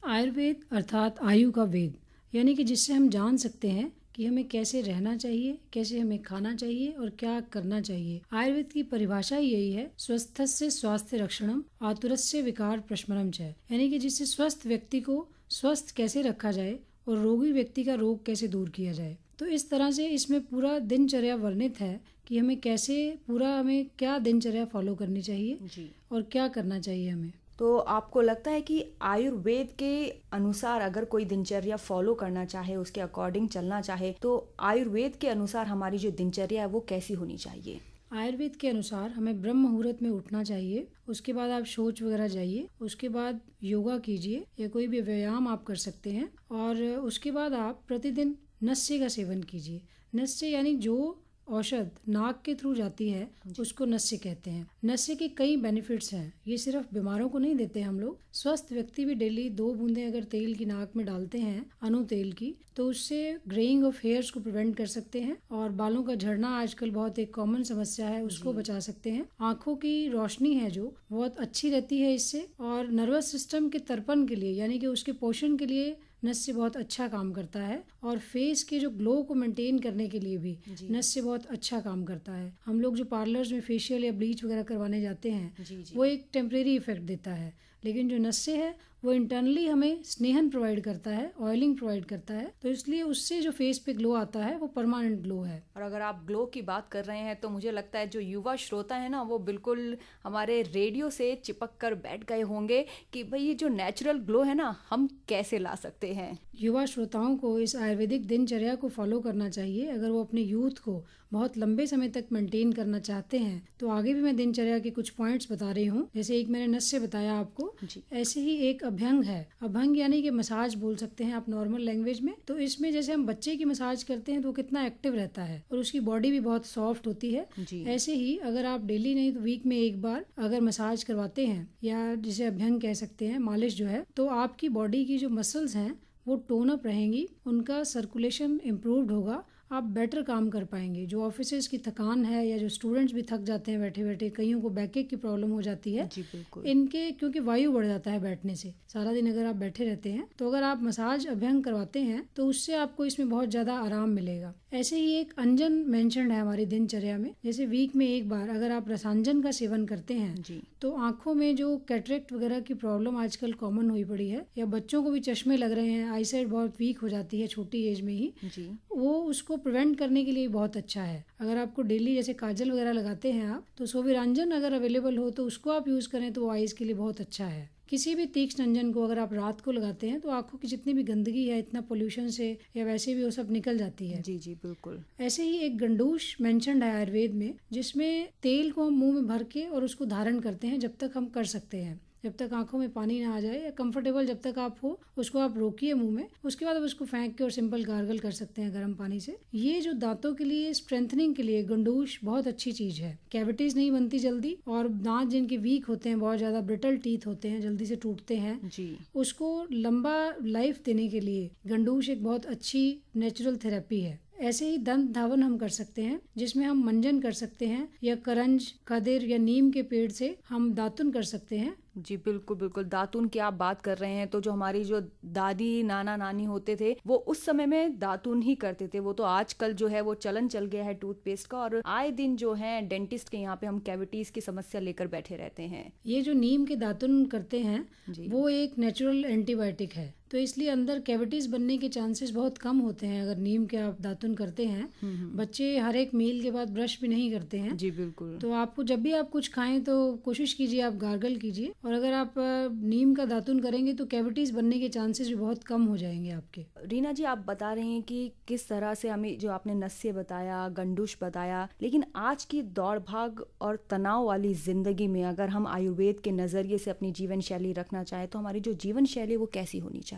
आयुर्वेद अर्थात आयु का वेद यानी कि जिससे हम जान सकते हैं कि हमें कैसे रहना चाहिए कैसे हमें खाना चाहिए और क्या करना चाहिए। आयुर्वेद की परिभाषा यही है स्वस्थ से स्वास्थ्य रक्षणम आतुर से विकार प्रश्मरम च यानी कि जिससे स्वस्थ व्यक्ति को स्वस्थ कैसे रखा जाए और रोगी व्यक्ति का रोग कैसे दूर किया जाए। तो इस तरह से इसमें पूरा दिनचर्या वर्णित है कि हमें कैसे पूरा हमें क्या दिनचर्या फॉलो करनी चाहिए जी। और क्या करना चाहिए हमें। तो आपको लगता है कि आयुर्वेद के अनुसार अगर कोई दिनचर्या फॉलो करना चाहे, उसके अकॉर्डिंग चलना चाहे तो आयुर्वेद के अनुसार हमारी जो दिनचर्या है वो कैसी होनी चाहिए? आयुर्वेद के अनुसार हमें ब्रह्म मुहूर्त में उठना चाहिए, उसके बाद आप शौच वगैरह जाइए, उसके बाद योगा कीजिए, या कोई भी व्यायाम आप कर सकते हैं, और उसके बाद आप प्रतिदिन नस्य का सेवन कीजिए। नस्य यानी जो औषध नाक के थ्रू जाती है उसको नस्य कहते हैं। नस्य के कई बेनिफिट्स हैं। ये सिर्फ़ बीमारों को नहीं देते हम लोग। स्वस्थ व्यक्ति भी डेली दो बूंदे अगर तेल की नाक में डालते हैं अनु तेल की तो उससे ग्रेइंग ऑफ़ हेयर्स को प्रिवेंट कर सकते हैं और बालों का झड़ना आजकल बहुत एक कॉमन समस्या है उसको बचा सकते हैं। आँखों की रोशनी है जो बहुत अच्छी रहती है इससे और नर्वस सिस्टम के तर्पण के लिए यानी कि उसके पोषण के लिए नस्य बहुत अच्छा काम करता है और फेस के जो ग्लो को मेंटेन करने के लिए भी नस्य बहुत अच्छा काम करता है। हम लोग जो पार्लर्स में फेशियल या ब्लीच वगैरह करवाने जाते हैं जी जी। वो एक टेम्परेरी इफ़ेक्ट देता है। लेकिन जो नस्य है वो इंटरनली हमें स्नेहन प्रोवाइड करता है ऑयलिंग प्रोवाइड करता है तो इसलिए उससे जो फेस पे ग्लो आता है, वो परमानेंट ग्लो है। और अगर आप ग्लो की बात कर रहे हैं तो मुझे लगता है जो युवा श्रोता है ना, वो बिल्कुल हमारे रेडियो से चिपक कर बैठ गए होंगे कि भाई ये जो नेचुरल ग्लो है ना, हम कैसे ला सकते हैं? युवा श्रोताओं को इस आयुर्वेदिक दिनचर्या को फॉलो करना चाहिए। अगर वो अपने यूथ को बहुत लंबे समय तक मेंटेन करना चाहते हैं तो आगे भी मैं दिनचर्या के कुछ पॉइंट्स बता रही हूँ। जैसे एक मैंने नस से बताया आपको ऐसे ही एक अभ्यंग है। अभ्यंग यानी कि मसाज बोल सकते हैं आप नॉर्मल लैंग्वेज में। तो इसमें जैसे हम बच्चे की मसाज करते हैं तो वो कितना एक्टिव रहता है और उसकी बॉडी भी बहुत सॉफ्ट होती है। ऐसे ही अगर आप डेली नहीं तो वीक में एक बार अगर मसाज करवाते हैं या जिसे अभ्यंग कह सकते हैं मालिश जो है तो आपकी बॉडी की जो मसल्स हैं वो टोन अप रहेंगी उनका सर्कुलेशन इम्प्रूवड होगा आप बेटर काम कर पाएँगे। जो ऑफ़िस की थकान है या जो स्टूडेंट्स भी थक जाते हैं बैठे बैठे कईयों को बैकेक की प्रॉब्लम हो जाती है। जी बिल्कुल। इनके क्योंकि वायु बढ़ जाता है बैठने से। सारा दिन अगर आप बैठे रहते हैं तो अगर आप मसाज अभ्यंग करवाते हैं तो उससे आपको इसमें बहुत ज़्यादा आराम मिलेगा। ऐसे ही एक अंजन मेंशन है हमारी दिनचर्या में। जैसे वीक में एक बार अगर आप रसांजन का सेवन करते हैं जी। तो आँखों में जो कैटरेक्ट वगैरह की प्रॉब्लम आजकल कॉमन हुई पड़ी है या बच्चों को भी चश्मे लग रहे हैं आई साइड बहुत वीक हो जाती है छोटी एज में ही जी। वो उसको प्रिवेंट करने के लिए बहुत अच्छा है। अगर आपको डेली जैसे काजल वगैरह लगाते हैं आप तो सोविरांजन अगर अवेलेबल हो तो उसको आप यूज़ करें तो वो आइज़ के लिए बहुत अच्छा है। किसी भी तीक्ष्ण अंजन को अगर आप रात को लगाते हैं तो आँखों की जितनी भी गंदगी है इतना पोल्यूशन से या वैसे भी वो सब निकल जाती है। जी जी बिल्कुल। ऐसे ही एक गंडूश मेंशनड है आयुर्वेद में जिसमें तेल को हम मुँह में भर के और उसको धारण करते हैं जब तक हम कर सकते हैं। जब तक आँखों में पानी ना आ जाए या कंफर्टेबल जब तक आप हो उसको आप रोकिए मुँह में। उसके बाद आप उसको फेंक के और सिंपल गार्गल कर सकते हैं गर्म पानी से। ये जो दांतों के लिए स्ट्रेंथनिंग के लिए गंडूश बहुत अच्छी चीज़ है। कैविटीज नहीं बनती जल्दी और दांत जिनके वीक होते हैं बहुत ज़्यादा ब्रिटल टीथ होते हैं जल्दी से टूटते हैं। जी। उसको लंबा लाइफ देने के लिए गंडूश एक बहुत अच्छी नेचुरल थेरेपी है। ऐसे ही दंत धावन हम कर सकते हैं जिसमें हम मंजन कर सकते हैं या करंज कदिर या नीम के पेड़ से हम दातुन कर सकते हैं। जी बिल्कुल बिल्कुल। दातून की आप बात कर रहे हैं तो जो हमारी जो दादी नाना नानी होते थे वो उस समय में दातून ही करते थे। वो तो आजकल जो है वो चलन चल गया है टूथपेस्ट का और आए दिन जो है डेंटिस्ट के यहाँ पे हम कैविटीज की समस्या लेकर बैठे रहते हैं। ये जो नीम के दातुन करते हैं वो एक नेचुरल एंटीबायोटिक है। तो इसलिए अंदर कैविटीज बनने के चांसेस बहुत कम होते हैं अगर नीम के आप दातुन करते हैं। हम्म, हम्म। बच्चे हर एक मील के बाद ब्रश भी नहीं करते हैं। जी बिल्कुल। तो आपको जब भी आप कुछ खाएँ तो कोशिश कीजिए आप गार्गल कीजिए। और अगर आप नीम का दातुन करेंगे तो कैविटीज बनने के चांसेस भी बहुत कम हो जाएँगे आपके। रीना जी आप बता रहे हैं कि किस तरह से हमें जो आपने नस्य बताया गंडूश बताया लेकिन आज की दौड़ भाग और तनाव वाली ज़िंदगी में अगर हम आयुर्वेद के नज़रिए से अपनी जीवन शैली रखना चाहें तो हमारी जो जीवन शैली वो कैसी होनी चाहिए?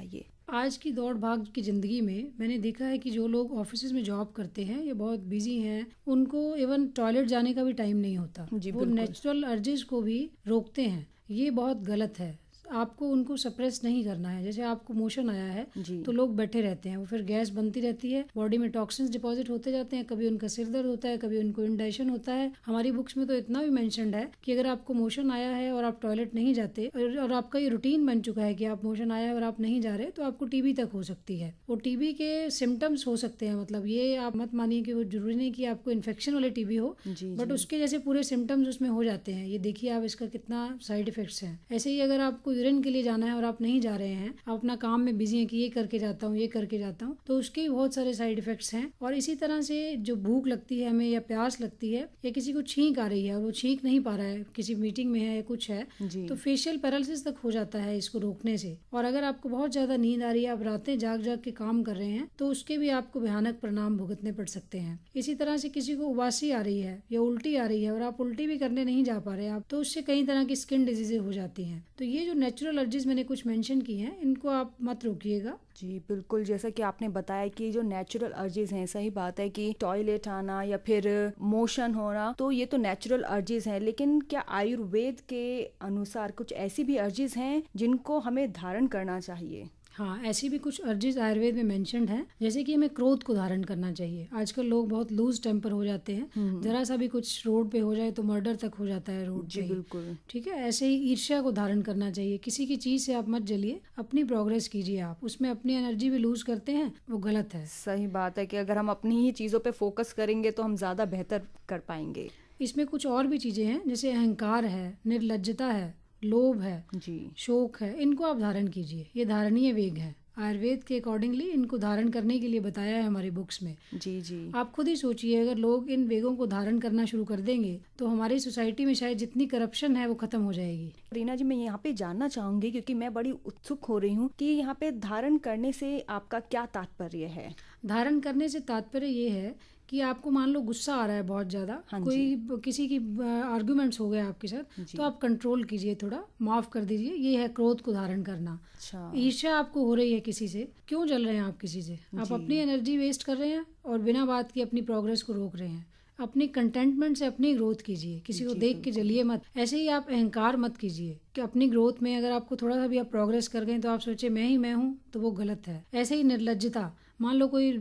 आज की दौड़ भाग की ज़िंदगी में मैंने देखा है कि जो लोग ऑफ़िस में जॉब करते हैं ये बहुत बिज़ी हैं उनको इवन टॉयलेट जाने का भी टाइम नहीं होता। जी, वो नेचुरल अर्जेस को भी रोकते हैं। ये बहुत गलत है। आपको उनको सप्रेस नहीं करना है। जैसे आपको मोशन आया है तो लोग बैठे रहते हैं वो फिर गैस बनती रहती है। बॉडी में टॉक्सिन्स डिपॉजिट होते जाते हैं कभी उनका सिर दर्द होता है कभी उनको इंडाइशन होता है। हमारी बुक्स में तो इतना भी मेंशनड है कि अगर आपको मोशन आया है और आप टॉयलेट नहीं जाते और, और आपका ये रूटीन बन चुका है कि आप मोशन आया है और आप नहीं जा रहे तो आपको टीबी तक हो सकती है। वो टीबी के सिम्टम्स हो सकते हैं मतलब ये आप मत मानिए कि वो ज़रूरी नहीं कि आपको इन्फेक्शन वाले टीबी हो बट उसके जैसे पूरे सिम्टम्स उसमें हो जाते हैं। ये देखिए आप इसका कितना साइड इफेक्ट्स हैं। ऐसे ही अगर आपको यूरिन के लिए जाना है और आप नहीं जा रहे हैं। आप अपना काम में बिज़ी हैं कि ये करके जाता हूँ ये करके जाता हूँ। तो उसके बहुत सारे साइड इफेक्ट्स हैं। और इसी तरह से जो भूख लगती है हमें या प्यास लगती है या किसी को छींक आ रही है और वो छींक नहीं पा रहा है किसी मीटिंग में है या कुछ है तो फेशियल पैरालिसिस तक हो जाता है इसको रोकने से। और अगर आपको बहुत ज़्यादा नींद आ रही है आप रातें जाग जाग के काम कर रहे हैं तो उसके भी आपको भयानक परिणाम भुगतने पड़ सकते हैं। इसी तरह से किसी को उबासी आ रही है या उल्टी आ रही है और आप उल्टी भी करने नहीं जा पा रहे आप तो उससे कई तरह की स्किन डिजीजे हो जाती हैं। तो ये जो नेचुरल एलर्जीज मैंने कुछ मेंशन की हैं, इनको आप मत रोकिएगा। जी, बिल्कुल, जैसा कि आपने बताया कि जो नेचुरल अर्जीज हैं, सही बात है कि टॉयलेट आना या फिर मोशन होना तो ये तो नेचुरल अर्जीज हैं, लेकिन क्या आयुर्वेद के अनुसार कुछ ऐसी भी अर्जीज हैं जिनको हमें धारण करना चाहिए? हाँ ऐसी भी कुछ अर्जिज आयुर्वेद में मेंशनड हैं जैसे कि हमें क्रोध को धारण करना चाहिए। आजकल लोग बहुत लूज टेम्पर हो जाते हैं। जरा सा भी कुछ रोड पे हो जाए तो मर्डर तक हो जाता है रोड जी पे। बिल्कुल। ठीक है? ऐसे ही ईर्ष्या को धारण करना चाहिए। किसी की चीज़ से आप मत जलिए। अपनी प्रोग्रेस कीजिए आप। उसमें अपनी एनर्जी भी लूज करते हैं वो गलत है। सही बात है कि अगर हम अपनी ही चीज़ों पर फोकस करेंगे तो हम ज़्यादा बेहतर कर पाएँगे। इसमें कुछ और भी चीज़ें हैं जैसे अहंकार है निर्लजता है लोभ है जी। शोक है इनको आप धारण कीजिए। ये धारणीय वेग है। आयुर्वेद के अकॉर्डिंगली इनको धारण करने के लिए बताया है हमारे बुक्स में। जी जी। आप खुद ही सोचिए अगर लोग इन वेगों को धारण करना शुरू कर देंगे तो हमारी सोसाइटी में शायद जितनी करप्शन है वो खत्म हो जाएगी। रीना जी मैं यहाँ पे जानना चाहूँगी क्योंकि मैं बड़ी उत्सुक हो रही हूँ कि यहाँ पे धारण करने से आपका क्या तात्पर्य है? धारण करने से तात्पर्य ये है कि आपको मान लो गुस्सा आ रहा है बहुत ज़्यादा हाँ कोई किसी की आर्ग्यूमेंट्स हो गए आपके साथ तो आप कंट्रोल कीजिए थोड़ा माफ़ कर दीजिए ये है क्रोध को धारण करना। अच्छा। ईर्ष्या आपको हो रही है किसी से क्यों जल रहे हैं आप किसी से? आप अपनी एनर्जी वेस्ट कर रहे हैं और बिना बात की अपनी प्रोग्रेस को रोक रहे हैं। अपनी कंटेंटमेंट से अपनी ग्रोथ कीजिए किसी को देख के जलिए मत। ऐसे ही आप अहंकार मत कीजिए कि अपनी ग्रोथ में अगर आपको थोड़ा सा भी आप प्रोग्रेस कर गए तो आप सोचे मैं ही मैं हूँ तो वो गलत है। ऐसे ही निर्लजता मान लो कोई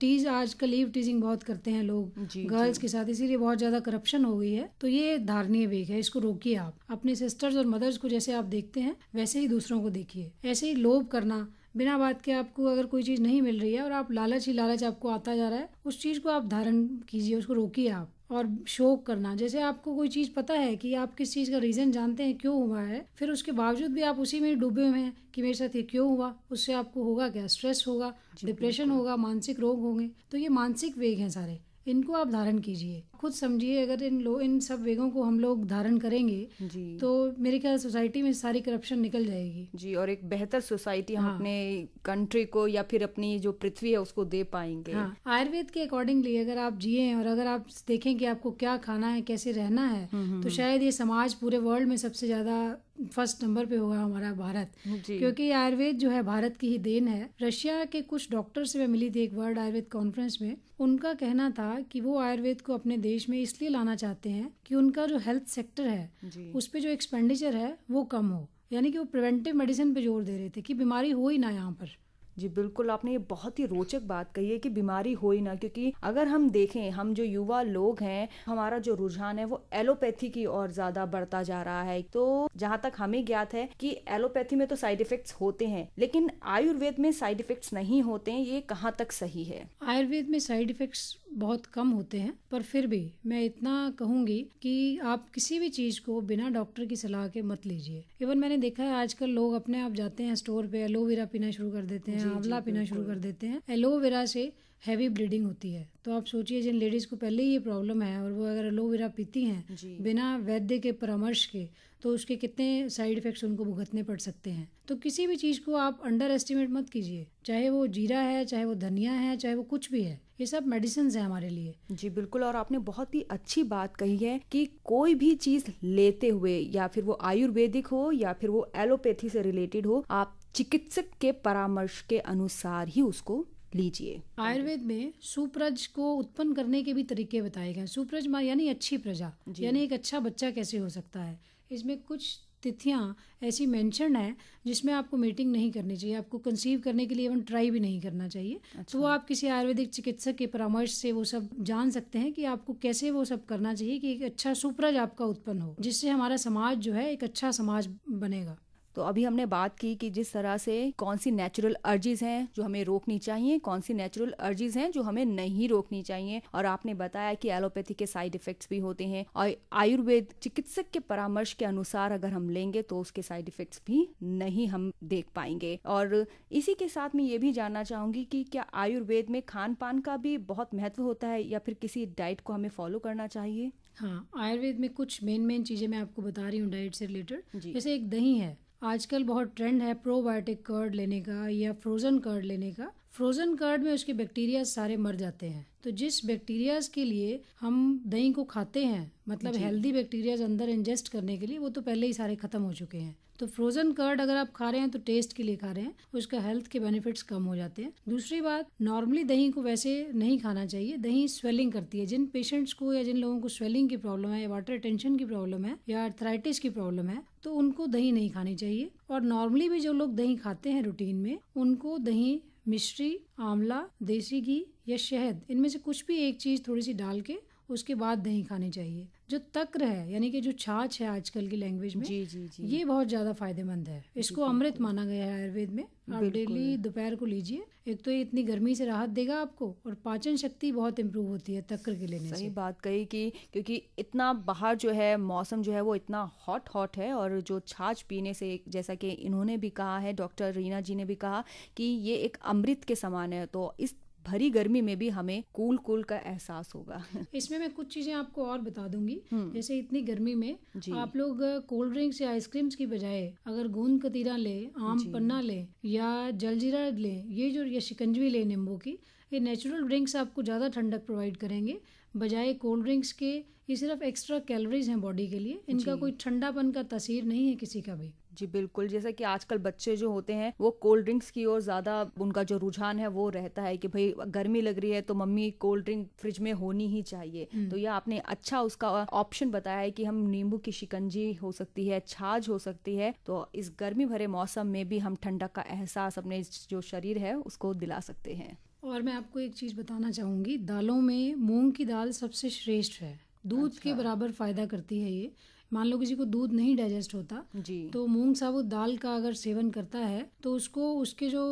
टीज आजकल ईव टीजिंग बहुत करते हैं लोग गर्ल्स के साथ इसीलिए बहुत ज़्यादा करप्शन हो गई है। तो ये धारणीय वेग है इसको रोकिए आप। अपने सिस्टर्स और मदर्स को जैसे आप देखते हैं वैसे ही दूसरों को देखिए। ऐसे ही लोभ करना बिना बात के आपको अगर कोई चीज़ नहीं मिल रही है और आप लालच ही लालच आपको आता जा रहा है उस चीज़ को आप धारण कीजिए उसको रोकिए आप और शोक करना। जैसे आपको कोई चीज़ पता है कि आप किस चीज़ का रीज़न जानते हैं क्यों हुआ है फिर उसके बावजूद भी आप उसी में डूबे हुए हैं कि मेरे साथ ये क्यों हुआ उससे आपको होगा क्या? स्ट्रेस होगा डिप्रेशन होगा मानसिक रोग होंगे। तो ये मानसिक वेग हैं सारे। इनको आप धारण कीजिए खुद समझिए अगर इन लोग इन सब वेगों को हम लोग धारण करेंगे जी तो मेरे ख्याल सोसाइटी में सारी करप्शन निकल जाएगी जी और एक बेहतर सोसाइटी हाँ। हम। अपने कंट्री को या फिर अपनी जो पृथ्वी है उसको दे पाएँगे हाँ। आयुर्वेद के अकॉर्डिंगली अगर आप जिए और अगर आप देखें कि आपको क्या खाना है कैसे रहना है हम्म, हम्म, तो हम्म। शायद ये समाज पूरे वर्ल्ड में सबसे ज़्यादा फ़र्स्ट नंबर पे होगा हमारा भारत। क्योंकि आयुर्वेद जो है भारत की ही देन है। रशिया के कुछ डॉक्टर से मैं मिली थी एक वर्ल्ड आयुर्वेद कॉन्फ्रेंस में। उनका कहना था कि वो आयुर्वेद को अपने देश में इसलिए लाना चाहते हैं कि उनका जो हेल्थ सेक्टर है उस पर जो एक्सपेंडिचर है वो कम हो। यानी कि वो प्रिवेंटिव मेडिसिन पे ज़ोर दे रहे थे कि बीमारी हो ही ना यहाँ पर। जी बिल्कुल, आपने ये बहुत ही रोचक बात कही है कि बीमारी हो ही ना, क्योंकि अगर हम देखें, हम जो युवा लोग हैं, हमारा जो रुझान है वो एलोपैथी की ओर ज़्यादा बढ़ता जा रहा है। तो जहाँ तक हमें ज्ञात है कि एलोपैथी में तो साइड इफेक्ट्स होते हैं, लेकिन आयुर्वेद में साइड इफेक्ट्स नहीं होते हैं, ये कहाँ तक सही है? आयुर्वेद में साइड इफेक्ट्स बहुत कम होते हैं पर फिर भी मैं इतना कहूँगी कि आप किसी भी चीज़ को बिना डॉक्टर की सलाह के मत लीजिए। इवन मैंने देखा है आजकल लोग अपने आप जाते हैं स्टोर पे एलोवेरा पीना शुरू कर देते हैं आंवला पीना शुरू कर देते हैं। एलोवेरा से हैवी ब्लीडिंग होती है। तो आप सोचिए जिन लेडीज़ को पहले ही ये प्रॉब्लम है और वो अगर एलोवेरा पीती हैं बिना वैद्य के परामर्श के तो उसके कितने साइड इफ़ेक्ट्स उनको भुगतने पड़ सकते हैं। तो किसी भी चीज़ को आप अंडर एस्टिमेट मत कीजिए। चाहे वो जीरा है चाहे वो धनिया है चाहे वो कुछ भी है ये सब मेडिसिन है हमारे लिए। जी बिल्कुल और आपने बहुत ही अच्छी बात कही है कि कोई भी चीज़ लेते हुए या फिर वो आयुर्वेदिक हो या फिर वो एलोपैथी से रिलेटेड हो आप चिकित्सक के परामर्श के अनुसार ही उसको लीजिए। आयुर्वेद में सुप्रज को उत्पन्न करने के भी तरीके बताए गए सुप्रज यानी अच्छी प्रजा यानी एक अच्छा बच्चा कैसे हो सकता है? इसमें कुछ तिथियाँ ऐसी मेंशन है जिसमें आपको मीटिंग नहीं करनी चाहिए आपको कंसीव करने के लिए इवन ट्राई भी नहीं करना चाहिए अच्छा। तो वो आप किसी आयुर्वेदिक चिकित्सक के परामर्श से वो सब जान सकते हैं कि आपको कैसे वो सब करना चाहिए कि एक अच्छा सुपरज आपका उत्पन्न हो जिससे हमारा समाज जो है एक अच्छा समाज बनेगा तो अभी हमने बात की कि जिस तरह से कौन सी नेचुरल अर्जीज हैं जो हमें रोकनी चाहिए कौन सी नेचुरल अर्जीज हैं जो हमें नहीं रोकनी चाहिए। और आपने बताया कि एलोपैथी के साइड इफेक्ट्स भी होते हैं और आयुर्वेद चिकित्सक के परामर्श के अनुसार अगर हम लेंगे तो उसके साइड इफेक्ट्स भी नहीं हम देख पाएँगे। और इसी के साथ मैं ये भी जानना चाहूँगी कि क्या आयुर्वेद में खान पान का भी बहुत महत्व होता है या फिर किसी डाइट को हमें फॉलो करना चाहिए? हाँ आयुर्वेद में कुछ मेन मेन चीज़ें मैं आपको बता रही हूँ डाइट से रिलेटेड जैसे एक दही है आजकल बहुत ट्रेंड है प्रोबायोटिक कर्ड लेने का या फ्रोज़न कर्ड लेने का। फ्रोज़न कर्ड में उसके बैक्टीरिया सारे मर जाते हैं। तो जिस बैक्टीरियाज के लिए हम दही को खाते हैं मतलब हेल्दी बैक्टीरियाज अंदर इंजेस्ट करने के लिए वो तो पहले ही सारे खत्म हो चुके हैं। तो फ्रोजन कर्ड अगर आप खा रहे हैं तो टेस्ट के लिए खा रहे हैं उसका हेल्थ के बेनिफिट्स कम हो जाते हैं। दूसरी बात नॉर्मली दही को वैसे नहीं खाना चाहिए, दही स्वेलिंग करती है। जिन पेशेंट्स को या जिन लोगों को स्वेलिंग की प्रॉब्लम है, या वाटर टेंशन की प्रॉब्लम है, या अर्थराइटिस की प्रॉब्लम है तो उनको दही नहीं खानी चाहिए। और नॉर्मली भी जो लोग दही खाते हैं रूटीन में, उनको दही, मिश्री, आंवला, देसी घी या शहद, इनमें से कुछ भी एक चीज़ थोड़ी सी डाल के उसके बाद दही खानी चाहिए। जो तक्र है यानी कि जो छाछ है आजकल की लैंग्वेज में जी जी जी। ये बहुत ज़्यादा फ़ायदेमंद है। इसको अमृत माना गया है आयुर्वेद में। आप डेली दोपहर को लीजिए। एक तो ये इतनी गर्मी से राहत देगा आपको और पाचन शक्ति बहुत इम्प्रूव होती है तक्र के लेने सही से। बात कही कि क्योंकि इतना बाहर जो है मौसम जो है वो इतना हॉट हॉट है और जो छाछ पीने से जैसा कि इन्होंने भी कहा है डॉक्टर रीना जी ने भी कहा कि ये एक अमृत के समान है। तो इस भरी गर्मी में भी हमें कूल कूल का एहसास होगा। [laughs] इसमें मैं कुछ चीज़ें आपको और बता दूँगी। हम्म। जैसे इतनी गर्मी में आप लोग कोल्ड ड्रिंक्स या आइसक्रीम्स की बजाय अगर गोंद कतीरा ले आम पन्ना ले या जलजीरा ले ये जो ये शिकंजवी ले नींबू की ये नेचुरल ड्रिंक्स आपको ज़्यादा ठंडक प्रोवाइड करेंगे। बजाय कोल्ड ड्रिंक्स के ये सिर्फ़ एक्स्ट्रा कैलोरीज हैं बॉडी के लिए। इनका कोई ठंडापन का तासीर नहीं है किसी का भी। जी बिल्कुल जैसा कि आजकल बच्चे जो होते हैं वो कोल्ड ड्रिंक्स की ओर ज़्यादा उनका जो रुझान है वो रहता है कि भाई गर्मी लग रही है तो मम्मी कोल्ड ड्रिंक फ्रिज में होनी ही चाहिए हम्म। तो यह आपने अच्छा उसका ऑप्शन बताया है कि हम नींबू की शिकंजी हो सकती है छाछ हो सकती है तो इस गर्मी भरे मौसम में भी हम ठंडक का एहसास अपने जो शरीर है उसको दिला सकते हैं और मैं आपको एक चीज़ बताना चाहूँगी दालों में मूंग की दाल सबसे श्रेष्ठ है दूध अच्छा। के बराबर फ़ायदा करती है ये मान लो किसी को दूध नहीं डाइजेस्ट होता जी। तो मूंग साबुत दाल का अगर सेवन करता है तो उसको उसके जो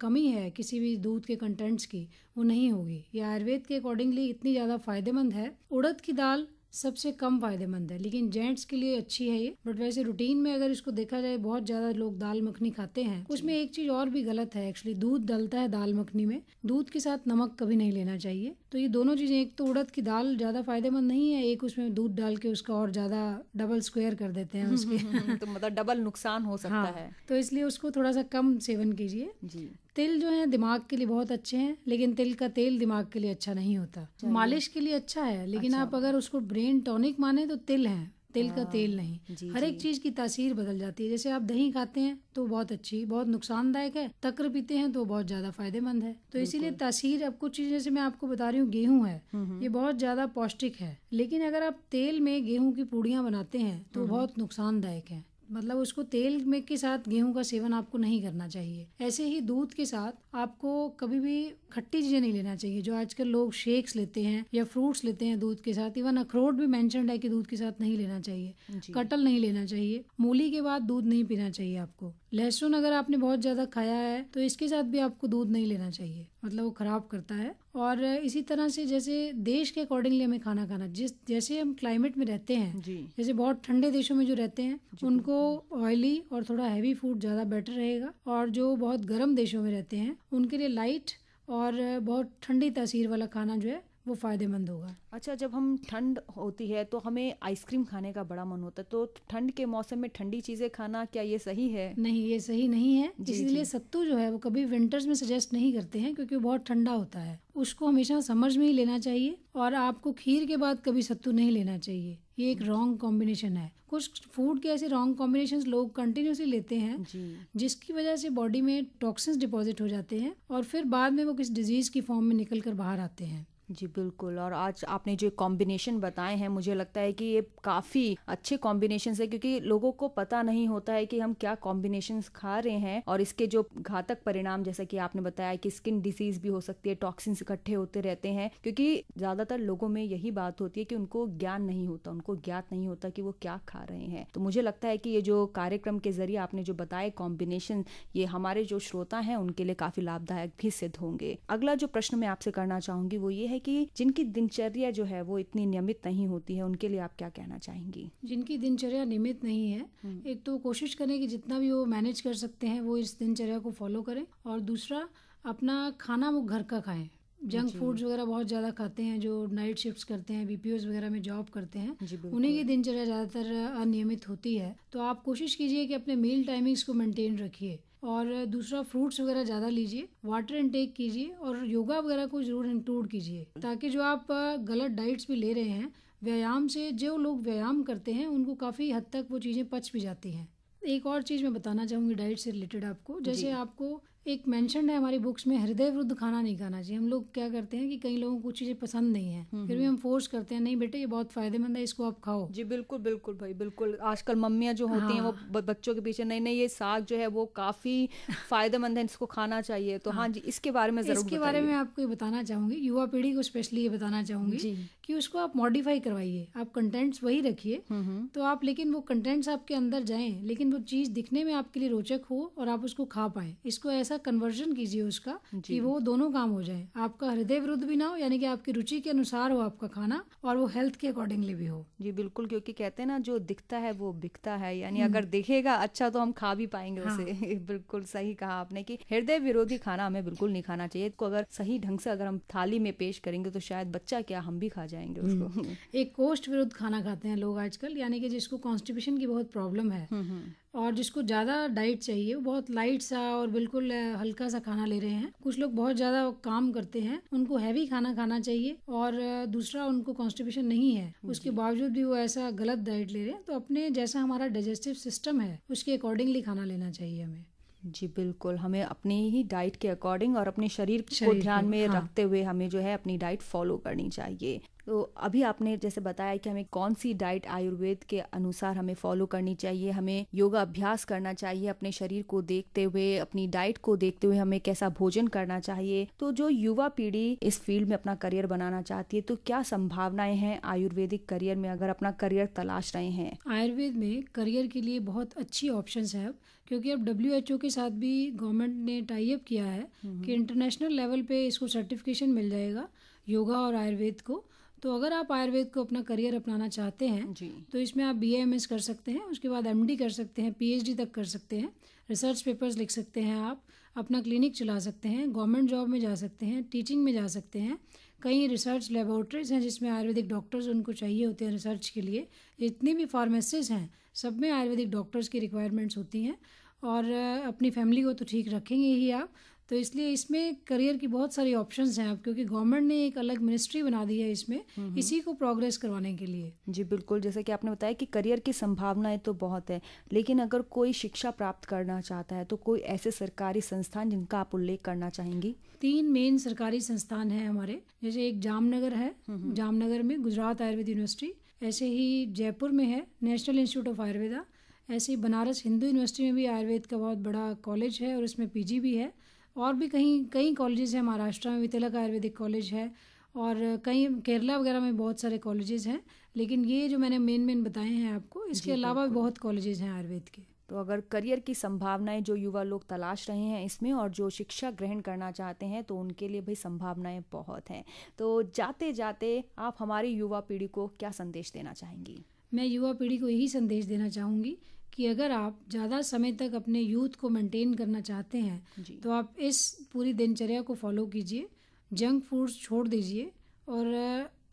कमी है किसी भी दूध के कंटेंट्स की वो नहीं होगी। ये आयुर्वेद के अकॉर्डिंगली इतनी ज़्यादा फ़ायदेमंद है। उड़द की दाल सबसे कम फ़ायदेमंद है। लेकिन जेंट्स के लिए अच्छी है ये। बट वैसे रूटीन में अगर इसको देखा जाए बहुत ज़्यादा लोग दाल मखनी खाते हैं। उसमें एक चीज़ और भी गलत है एक्चुअली दूध डलता है दाल मखनी में। दूध के साथ नमक कभी नहीं लेना चाहिए। तो ये दोनों चीज़ें एक तो उड़द की दाल ज़्यादा फ़ायदेमंद नहीं है एक उसमें दूध डाल के उसका और ज़्यादा डबल स्क्वेयर कर देते हैं उसके। [laughs] तो मतलब डबल नुकसान हो सकता हाँ, है। तो इसलिए उसको थोड़ा सा कम सेवन कीजिए। जी। तिल जो है दिमाग के लिए बहुत अच्छे हैं लेकिन तिल का तेल दिमाग के लिए अच्छा नहीं होता। मालिश के लिए अच्छा है लेकिन अच्छा। आप अगर उसको ब्रेन टॉनिक माने तो तिल है तिल का हाँ, तेल नहीं हर एक चीज़ की तासीर बदल जाती है जैसे आप दही खाते हैं तो बहुत अच्छी बहुत नुकसानदायक है तक्र पीते हैं तो बहुत ज़्यादा फ़ायदेमंद है। तो इसीलिए तासीर अब कुछ चीज़ें जैसे मैं आपको बता रही हूँ गेहूँ है हम्म, हम्म। ये बहुत ज़्यादा पौष्टिक है लेकिन अगर आप तेल में गेहूँ की पूड़ियाँ बनाते हैं तो हम्म, बहुत नुकसानदायक है। मतलब उसको तेल में के साथ गेहूँ का सेवन आपको नहीं करना चाहिए। ऐसे ही दूध के साथ आपको कभी भी खट्टी चीज़ें नहीं लेना चाहिए जो आजकल लोग शेक्स लेते हैं या फ्रूट्स लेते हैं दूध के साथ। इवन अखरोट भी मैंशनड है कि दूध के साथ नहीं लेना चाहिए। कटल नहीं लेना चाहिए। मूली के बाद दूध नहीं पीना चाहिए आपको। लहसुन अगर आपने बहुत ज़्यादा खाया है तो इसके साथ भी आपको दूध नहीं लेना चाहिए। मतलब वो खराब करता है। और इसी तरह से जैसे देश के अकॉर्डिंगली हमें खाना खाना जिस जैसे हम क्लाइमेट में रहते हैं जैसे बहुत ठंडे देशों में जो रहते हैं उनको ऑयली और थोड़ा हैवी फ़ूड ज़्यादा बेटर रहेगा। और जो बहुत गर्म देशों में रहते हैं उनके लिए लाइट और बहुत ठंडी तासीर वाला खाना जो है वो फ़ायदेमंद होगा। अच्छा जब हम ठंड होती है तो हमें आइसक्रीम खाने का बड़ा मन होता है। तो ठंड के मौसम में ठंडी चीज़ें खाना क्या ये सही है? नहीं ये सही नहीं है। इसलिए सत्तू जो है वो कभी विंटर्स में सजेस्ट नहीं करते हैं क्योंकि वो बहुत ठंडा होता है। उसको हमेशा समझ में ही लेना चाहिए और आपको खीर के बाद कभी सत्तू नहीं लेना चाहिए। ये एक रॉन्ग कॉम्बिनेशन है। कुछ फ़ूड के ऐसे रॉन्ग कॉम्बिनेशन लोग कंटिन्यूसली लेते हैं जिसकी वजह से बॉडी में टॉक्सिन्स डिपॉजिट हो जाते हैं और फिर बाद में वो किस डिज़ीज़ की फॉर्म में निकल कर बाहर आते हैं। जी बिल्कुल, और आज आपने जो कॉम्बिनेशन बताए हैं, मुझे लगता है कि ये काफ़ी अच्छे कॉम्बिनेशन है, क्योंकि लोगों को पता नहीं होता है कि हम क्या कॉम्बिनेशन खा रहे हैं, और इसके जो घातक परिणाम, जैसा कि आपने बताया कि स्किन डिसीज भी हो सकती है टॉक्सिन्स इकट्ठे होते रहते हैं, क्योंकि ज़्यादातर लोगों में यही बात होती है कि उनको ज्ञान नहीं होता, उनको ज्ञात नहीं होता कि वो क्या खा रहे हैं। तो मुझे लगता है कि ये जो कार्यक्रम के ज़रिए आपने जो बताए कॉम्बिनेशन ये हमारे जो श्रोता हैं, उनके लिए काफ़ी लाभदायक भी सिद्ध होंगे। अगला जो प्रश्न मैं आपसे करना चाहूँगी, वो ये है है कि जिनकी दिनचर्या जो है वो इतनी नियमित नहीं होती है उनके लिए आप क्या कहना चाहेंगी? जिनकी दिनचर्या नियमित नहीं है हम्म। एक तो कोशिश करें कि जितना भी वो मैनेज कर सकते हैं वो इस दिनचर्या को फॉलो करें। और दूसरा अपना खाना वो घर का खाएँ। जंक फूड्स वगैरह बहुत ज़्यादा खाते हैं जो नाइट शिफ्ट्स करते हैं बीपीओज वगैरह में जॉब करते हैं उन्हीं की दिनचर्या ज़्यादातर अनियमित होती है। तो आप कोशिश कीजिए कि अपने मील टाइमिंग्स को मेंटेन रखिए। और दूसरा फ्रूट्स वगैरह ज़्यादा लीजिए वाटर इनटेक कीजिए और योगा वगैरह को ज़रूर इंक्लूड कीजिए ताकि जो आप गलत डाइट्स भी ले रहे हैं व्यायाम से जो लोग व्यायाम करते हैं उनको काफ़ी हद तक वो चीज़ें पच भी जाती हैं। एक और चीज़ मैं बताना चाहूँगी डाइट से रिलेटेड आपको जैसे आपको एक मेंशन है हमारी बुक्स में हृदय विरुद्ध खाना नहीं खाना चाहिए। हम लोग क्या करते हैं कि कई लोगों को चीज़ें पसंद नहीं है। हम्म, फिर भी हम्म। हम फोर्स करते हैं नहीं बेटे ये बहुत फ़ायदेमंद है इसको आप खाओ। जी बिल्कुल बिल्कुल भाई बिल्कुल। आजकल मम्मियाँ जो होती हाँ। हैं वो हाँ। बच्चों के पीछे नहीं नहीं ये साग जो है वो काफ़ी [laughs] फ़ायदेमंद है इसको खाना चाहिए। तो हाँ, हाँ जी इसके बारे में ज़रूर इसके बारे में आपको ये बताना चाहूँगी युवा पीढ़ी को स्पेशली ये बताना चाहूँगी कि उसको आप मॉडिफाई करवाइए। आप कंटेंट्स वही रखिए। हम्म, तो आप लेकिन वो कंटेंट्स आपके अंदर जाएँ लेकिन वो चीज़ दिखने में आपके लिए रोचक हो और आप उसको खा पाए। इसको ऐसा कन्वर्जन कीजिए उसका कि वो दोनों काम हो जाए। आपका हृदय विरुद्ध भी ना हो यानी कि आपकी रुचि के अनुसार हो आपका खाना और वो हेल्थ के अकॉर्डिंगली भी हो। जी बिल्कुल क्योंकि कहते हैं ना जो दिखता है वो बिकता है यानी हम्म। अगर दिखेगा अच्छा तो हम खा भी पाएँगे हाँ। उसे। [laughs] बिल्कुल सही कहा आपने कि हृदय विरोधी खाना हमें बिल्कुल नहीं खाना चाहिए। तो अगर सही ढंग से अगर हम थाली में पेश करेंगे तो शायद बच्चा क्या हम भी खा जाएँगे उसको। हम्म। [laughs] एक कोष्ठ विरुद्ध खाना खाते हैं लोग आजकल यानी कि जिसको कॉन्स्टिपेशन की बहुत प्रॉब्लम है। हम्म, और जिसको ज़्यादा डाइट चाहिए वो बहुत लाइट सा और बिल्कुल हल्का सा खाना ले रहे हैं। कुछ लोग बहुत ज़्यादा काम करते हैं उनको हैवी खाना खाना चाहिए और दूसरा उनको कॉन्स्टिपेशन नहीं है। उसके बावजूद भी वो ऐसा गलत डाइट ले रहे हैं तो अपने जैसा हमारा डाइजेस्टिव सिस्टम है उसके अकॉर्डिंगली खाना लेना चाहिए हमें। जी बिल्कुल। हमें अपनी ही डाइट के अकॉर्डिंग और अपने शरीर, शरीर को ध्यान में हाँ। रखते हुए हमें जो है अपनी डाइट फॉलो करनी चाहिए। तो अभी आपने जैसे बताया कि हमें कौन सी डाइट आयुर्वेद के अनुसार हमें फॉलो करनी चाहिए हमें योगा अभ्यास करना चाहिए अपने शरीर को देखते हुए अपनी डाइट को देखते हुए हमें कैसा भोजन करना चाहिए। तो जो युवा पीढ़ी इस फ़ील्ड में अपना करियर बनाना चाहती है तो क्या संभावनाएँ हैं आयुर्वेदिक करियर में अगर अपना करियर तलाश रहे हैं? आयुर्वेद में करियर के लिए बहुत अच्छी ऑप्शन है क्योंकि अब WHO के साथ भी गवर्नमेंट ने टाइप किया है कि इंटरनेशनल लेवल पे इसको सर्टिफिकेशन मिल जाएगा योगा और आयुर्वेद को। तो अगर आप आयुर्वेद को अपना करियर अपनाना चाहते हैं जी। तो इसमें आप बी एम एस कर सकते हैं उसके बाद एम डी कर सकते हैं पी एच डी तक कर सकते हैं रिसर्च पेपर्स लिख सकते हैं आप अपना क्लिनिक चला सकते हैं गवर्नमेंट जॉब में जा सकते हैं टीचिंग में जा सकते हैं कई रिसर्च लेबोरेटरीज हैं जिसमें आयुर्वेदिक डॉक्टर्स उनको चाहिए होते हैं रिसर्च के लिए जितनी भी फार्मेसीज हैं सब में आयुर्वेदिक डॉक्टर्स की रिक्वायरमेंट्स होती हैं और अपनी फैमिली को तो ठीक रखेंगे ही आप तो इसलिए इसमें करियर की बहुत सारी ऑप्शंस हैं अब क्योंकि गवर्नमेंट ने एक अलग मिनिस्ट्री बना दी है इसमें इसी को प्रोग्रेस करवाने के लिए। जी बिल्कुल जैसे कि आपने बताया कि करियर की संभावनाएँ तो बहुत है लेकिन अगर कोई शिक्षा प्राप्त करना चाहता है तो कोई ऐसे सरकारी संस्थान जिनका आप उल्लेख करना चाहेंगी? तीन मेन सरकारी संस्थान है हमारे जैसे एक जामनगर है जामनगर में गुजरात आयुर्वेद यूनिवर्सिटी ऐसे ही जयपुर में है नेशनल इंस्टीट्यूट ऑफ़ आयुर्वेदा ऐसे ही बनारस हिंदू यूनिवर्सिटी में भी आयुर्वेद का बहुत बड़ा कॉलेज है और उसमें पीजी भी है। और भी कहीं कई कॉलेजेस हैं महाराष्ट्र में भी तिलक आयुर्वेदिक कॉलेज है और कई केरला वगैरह में बहुत सारे कॉलेजेस हैं लेकिन ये जो मैंने मेन मेन बताए हैं आपको इसके अलावा भी बहुत कॉलेजेस हैं आयुर्वेद के। तो अगर करियर की संभावनाएँ जो युवा लोग तलाश रहे हैं इसमें और जो शिक्षा ग्रहण करना चाहते हैं तो उनके लिए भाई संभावनाएँ बहुत हैं। तो जाते जाते आप हमारी युवा पीढ़ी को क्या संदेश देना चाहेंगी? मैं युवा पीढ़ी को यही संदेश देना चाहूँगी कि अगर आप ज़्यादा समय तक अपने यूथ को मेंटेन करना चाहते हैं तो आप इस पूरी दिनचर्या को फॉलो कीजिए जंक फूड्स छोड़ दीजिए और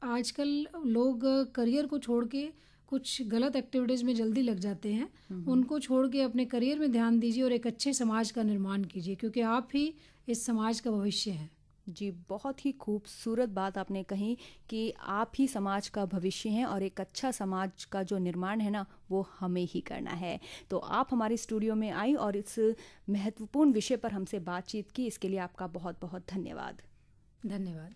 आजकल लोग करियर को छोड़ के कुछ गलत एक्टिविटीज़ में जल्दी लग जाते हैं। उनको छोड़ के अपने करियर में ध्यान दीजिए और एक अच्छे समाज का निर्माण कीजिए क्योंकि आप ही इस समाज का भविष्य हैं। जी, बहुत ही खूबसूरत बात आपने कही कि आप ही समाज का भविष्य हैं और एक अच्छा समाज का जो निर्माण है ना, वो हमें ही करना है। तो आप हमारे स्टूडियो में आई और इस महत्वपूर्ण विषय पर हमसे बातचीत की, इसके लिए आपका बहुत बहुत धन्यवाद। धन्यवाद।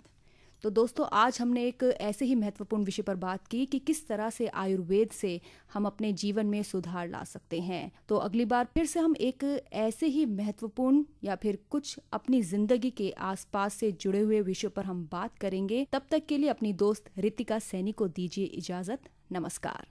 तो दोस्तों, आज हमने एक ऐसे ही महत्वपूर्ण विषय पर बात की कि किस तरह से आयुर्वेद से हम अपने जीवन में सुधार ला सकते हैं। तो अगली बार फिर से हम एक ऐसे ही महत्वपूर्ण या फिर कुछ अपनी ज़िंदगी के आसपास से जुड़े हुए विषयों पर हम बात करेंगे। तब तक के लिए अपनी दोस्त रितिका सैनी को दीजिए इजाज़त। नमस्कार।